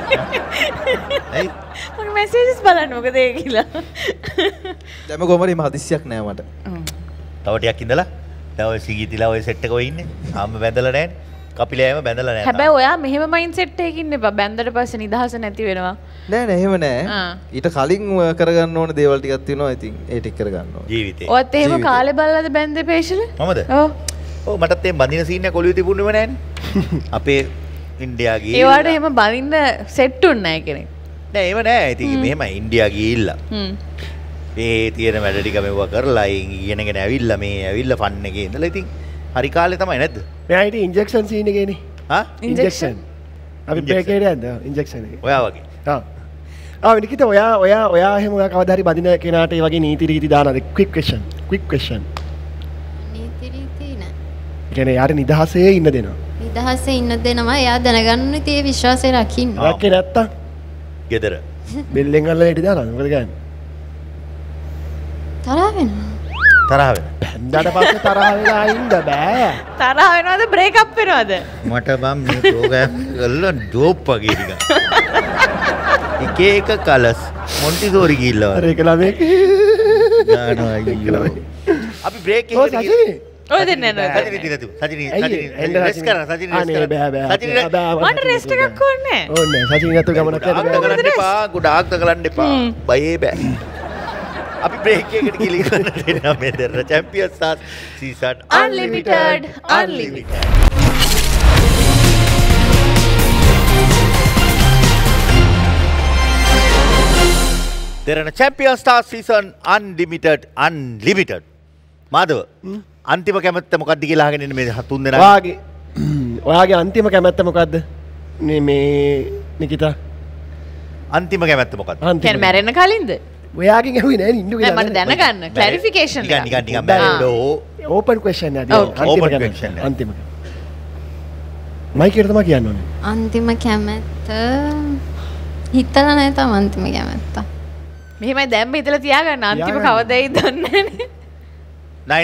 මගේ මැසේජස් බලන්න මොකද ඒ කියලා. දැම කොමරි මහදිසියක් නෑ මට. තව ටිකක් ඉඳලා. ඔය සිගීතිලා ඔය සෙට් එක ඔය ඉන්නේ. ආම්ම බැඳලා නැහැ කපිලෑම බැඳලා නැහැ හැබැයි ඔයා මෙහෙම මයින්ඩ්සෙට් එකකින් එපා. බැන්දට පස්සේ නිදහස නැති වෙනවා. නෑ නෑ එහෙම නෑ. ඊට කලින් කරගන්න ඕන දේවල් ටිකක් තියෙනවා ඉතින් ඒ ටික කරගන්න ඕන ජීවිතේ ඔයත් එහෙම. කාලේ බලලාද බැන්දේ පේෂල? මමද ඔව්. ඔව් මටත් මේ බඳින සීන් එක කොළුවේ තිබුණේම නැහැනේ අපේ ඉන්දියා ගිහිල්ලා ඒවට එහෙම බඳින්න සෙට් උන්නේ නැහැ කෙනෙක්. නෑ ඒව නෑ ඉතින් හ්ම්. මෙහෙම ඉන්දියා ගිහිල්ලා හ්ම්. ඒ තියෙන වැඩ ටික මෙවුවා කරලා ඉගෙනගෙන ඇවිල්ලා මේ ඇවිල්ලා ෆන් එකේ ඉඳලා ඉතින් හරි කාලේ තමයි නැද්ද? මෙයා හිටියේ ඉන්ජෙක්ෂන් සීන් එකේනේ. හා? ඉන්ජෙක්ෂන් අපි Injection. බ්‍රේකේට යද්ද? ඉන්ජෙක්ෂන් ඔයා වගේ. නිකිත ඔයා ඔයා ඔයා එහෙම ඔයා කවදා හරි බදින කෙනාට වගේ නීති රීති දානද ක්වික් ක්වෙස්චන් ක්වික් ක්වෙස්චන් නීති රීති නෑ. ඒ කියන්නේ යාර නිදහසේ ඉන්න දෙනවා. නිදහසේ ඉන්න දෙනවා. එයා දැනගන්න ඒ විශ්වාසය රකින්න. ආ. රැක්කේ නැත්තම්? ගෙදර. බෙල්ලෙන් අල්ලලා හිටි දානවා මොකද කියන්නේ තරහ වෙනවා. තරහ වෙන. බැන්දාට පස්සේ තරහ වෙලා ඉන්න බෑ. තරහ වෙනවද? බ්‍රේක් අප් වෙනවද? මට බම් මේ ප්‍රෝග්‍රෑම් කරලා ඩෝප් වගේ ටික එක එක කලස් මොන්ටිසෝරි ගිහිල්ලා අර ඒක ළමෙක් දානවා අයියෝ. අපි බ්‍රේක් මට රෙස්ට් එකක් ඕනේ. ඕනේ. සජිනි නැතුව ගමනක් යන්න ගොඩාක් බෑ. දගලන්න එපා ගොඩාක් දගලන්න එපා. බයේ බෑ අපි බ්‍රේක් එකකට ගිලි කරන්න දෙනවා මේ දෙන්න champions stars season Unlimited, unlimited. Derana champion star season unlimited unlimited මාදව අන්තිම කැමත්ත මොකක්ද කියලාගෙන මේ හතුන් දෙෙන? ඔයාගේ අන්තිම කැමැත්ත මොකක්ද මේ මේ නිකිතා? අන්තිම කැමැත්ත මොකක්ද කියන්නේ මැරෙන්න කලින්ද? ඔයාගෙන් ඇහුවේ නෑ නෑ මට දැනගන්න ක්ලැරිෆිකේෂන් නිකන් නිකන් නිකන් බැලුවෝ ඕපන් එක. අන්තිම මයිකයට තමයි කියන්න ඕනේ. අන්තිම කැමැත්ත හිතලා නැහැ තම අන්තිම කැමැත්ත. මෙහෙමයි දැම්ම හිතලා තියාගන්න. අන්තිම. කවදයි දන්නේ නෑ,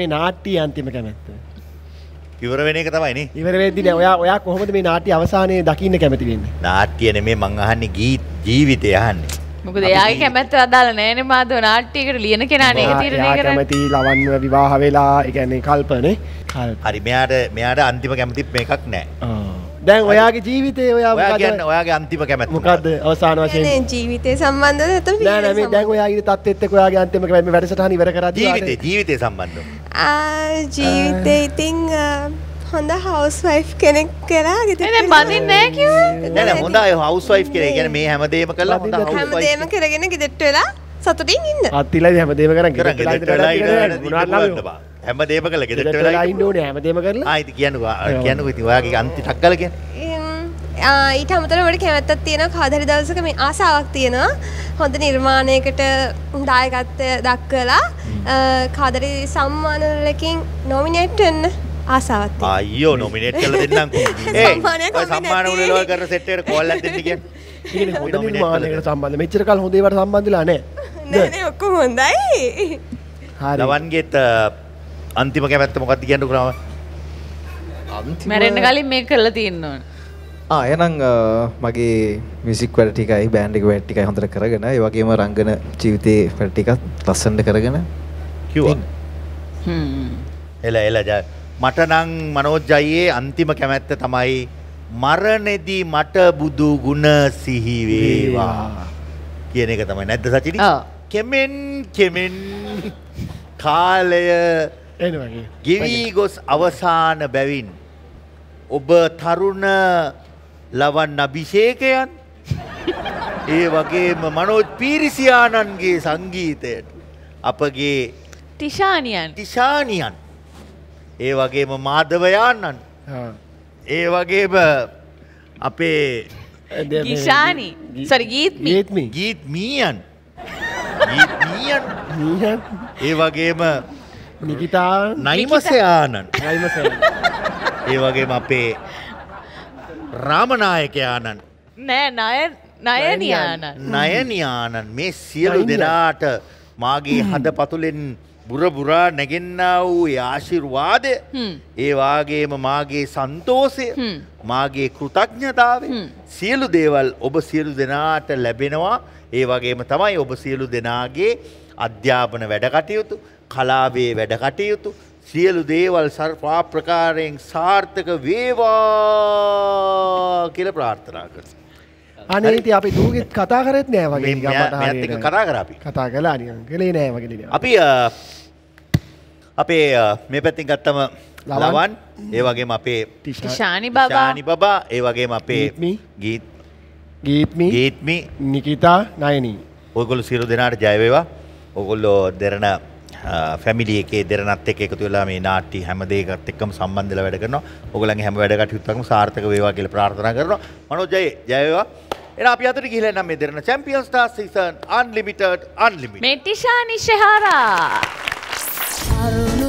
මේ නාට්‍ය අන්තිම කැමැත්ත. ඉවර වෙන එක තමයි නේ. ඉවර වෙද්දි නෑ. ඔයා ඔයා කොහොමද මේ නාට්‍ය අවසානයේ දකින්න කැමති වෙන්නේ? නාට්‍ය නෙමේ මං අහන්නේ ගීත් ජීවිතය අහන්නේ මොකද එයාගේ කැමැත්ත අදාළ නැහැනේ මාදව නාට්‍යයකට ලියන කෙනානේ. කැමති ලවන්ව විවාහ වෙලා ඒ කියන්නේ කල්පනේ. කල්ප හරි මෙයාට මෙයාට අන්තිම කැමතිත් මේකක් නෑ. දැන් ඔයාගේ ජීවිතේ ඔයා කියන්න ඔයාගේ අන්තිම කැමැත්ත මොකද්ද අවසාන වශයෙන්? ජීවිතය සම්බන්ධව නැත්නම් නෑ දැන් ඔයා ඉන්න තත්ත්වෙත් එක්ක ඔයාගේ අන්තිම කැමැත්ත. මේ වැඩසටහන ඉවර කරද්දී ජීවිතේ ජීවිතය සම්බන්ධව. ආ ජීවිතේ ඉතින් ආ, හොඳ හවුස් වයිෆ් කෙනෙක් නෑ, නෑ, බඳින්නේ නෑ කිව්වේ. නෑ නෑ හොඳයි හවුස් වයිෆ් කියලා. ඒ කියන්නේ මේ හැමදේම හොඳ වයිෆ්. හැමදේම කරගෙන ගෙදරට වෙලා සතුටින් ඉන්න. අත්තිලා හැමදේම කරන් කරන් ගෙදරට ගෙදරට වෙලා ඉන්න මොනවද ඕනේ ළමයෝ? බා. හැමදේම කරලා ආ ඉතින් කියන්නකෝ ආ, කියන්නකෝ ඉතින් ඔයාගේ අන්ති ටක් ගාලා කියන්නේ. එම්, ආ, ඊට අමතරව මට කැමැත්තක් තියෙනවා කවදාහරි දවසක මේ ආසාවක් තියෙනවා හොඳ නිර්මාණයකට දායකත්වය දක්වලා කවදාහරි සම්මාන වලකින් තියෙනවා. අයියෝ නොමිනේට් කරලා හම්බෙන්නේ සම්මාන. උළෙලවල් කරන සෙට් එකට කෝල් එකක් දෙන්න කියන්නේ. හොඳ නිර්මාණයකට සම්බන්ධ මෙච්චර කල් හොඳ ඒවට සම්බන්ධලා නැහැ නෑ නෑ ඔක්කොම හොඳයි. හරි ලවන්ගේත් අන්තිම කැමැත්ත මොකක්ද කියන්නකෝ නම? මැරෙන්න කලින් මේක කරලා තියෙන්න ඕන. ආ එහෙනම් මගේ මියුසික් වැඩ ටිකයි බෑන්ඩ් එක වැඩ ටිකයි හොඳට කරගෙන ඒ වගේම රංගන ජීවිතේ වැඩ ටිකත් ලස්සනට කරගෙන කිව්වා. හ්ම්. එල එල ජය. මට නම් මනෝජ් අයියේ අන්තිම කැමැත්ත තමයි මරණෙදී මට බුදු ගුණ සිහි වේවා කියන එක තමයි නැද්ද සචිනි? ඔව්. කෙමෙන් කෙමෙන් කාලය ගෙවී ගොස් අවසාන බැවින් ඔබ තරුණ ලවන් අභිෂේකයන් ඒ වගේම මනෝජ් පීරිසියානන්ගේ සංගීතයට අපගේ ටිෂානියන් ටිෂානියන් ඒ වගේම මාධවයාන්නන් ඒ වගේම අපේ ගිෂානි. සොරි ගීත්මි ගීත්මි. ගීත් මීයන්. මීයන්. ඒ වගේම නිකිතා නයිමසයානන්. නයිමසය ඒ වගේම අපේ රාමනායකයානන්. නෑ ණය නයනියාන නයනියානන්. මේ සියලු. දෙනාට මාගේ හද පතුලෙන් බුරබුරා නැගෙන්න්නා වූ ඒ ආශිර්වාදය හ්ම්. ඒ වාගේම මාගේ සන්තෝසය. මාගේ කෘතඥතාව සියලු දේවල් ඔබ සියලු දෙනාට ලැබෙනවා ඒ වගේම තමයි ඔබ සියලු දෙනාගේ අධ්‍යාපන වැඩකටයුතු කලාවේ වැඩකටයුතු සියලු දේවල් සර්පා ප්‍රකාරයෙන් සාර්ථක වේවා කියල ප්‍රාර්ථනා කර. අනේ ඉතින් අපි දූගෙත් කතා කරෙත් නෑ වගේ කතා කරා අපි. කතා කළා නිකන් කළේ නෑ වගේ නිකන්. අපි අපේ මේ පැත්තින් ගත්තම ලවන්. ලවන් ඒ වගේම අපේ ටිෂානි බබා ශානි බබා ඒ වගේම අපේ. ගීත් ගීත්මි ගීත්මි නිකිතා නයනී ඔයගොල්ලෝ සියලු දෙනාට ජය වේවා. ඔයගොල්ලෝ දෙරණ ෆැමිලි එකේ දෙරණත් එක්ක එකතු වෙලා මේ නාට්‍ය හැම දෙයකත් එක්කම සම්බන්ධ වෙලා වැඩ කරනවා. ඔයගොල්ලන්ගේ හැම වැඩ කටයුත්තක්ම සාර්ථක වේවා කියලා ප්‍රාර්ථනා කරනවා. මනෝජ් ජය ජය වේවා. එහෙනම් අපි අතට ගිහලා නම් මේ Derana champions star season unlimited unlimited මේ ටිෂානි I don't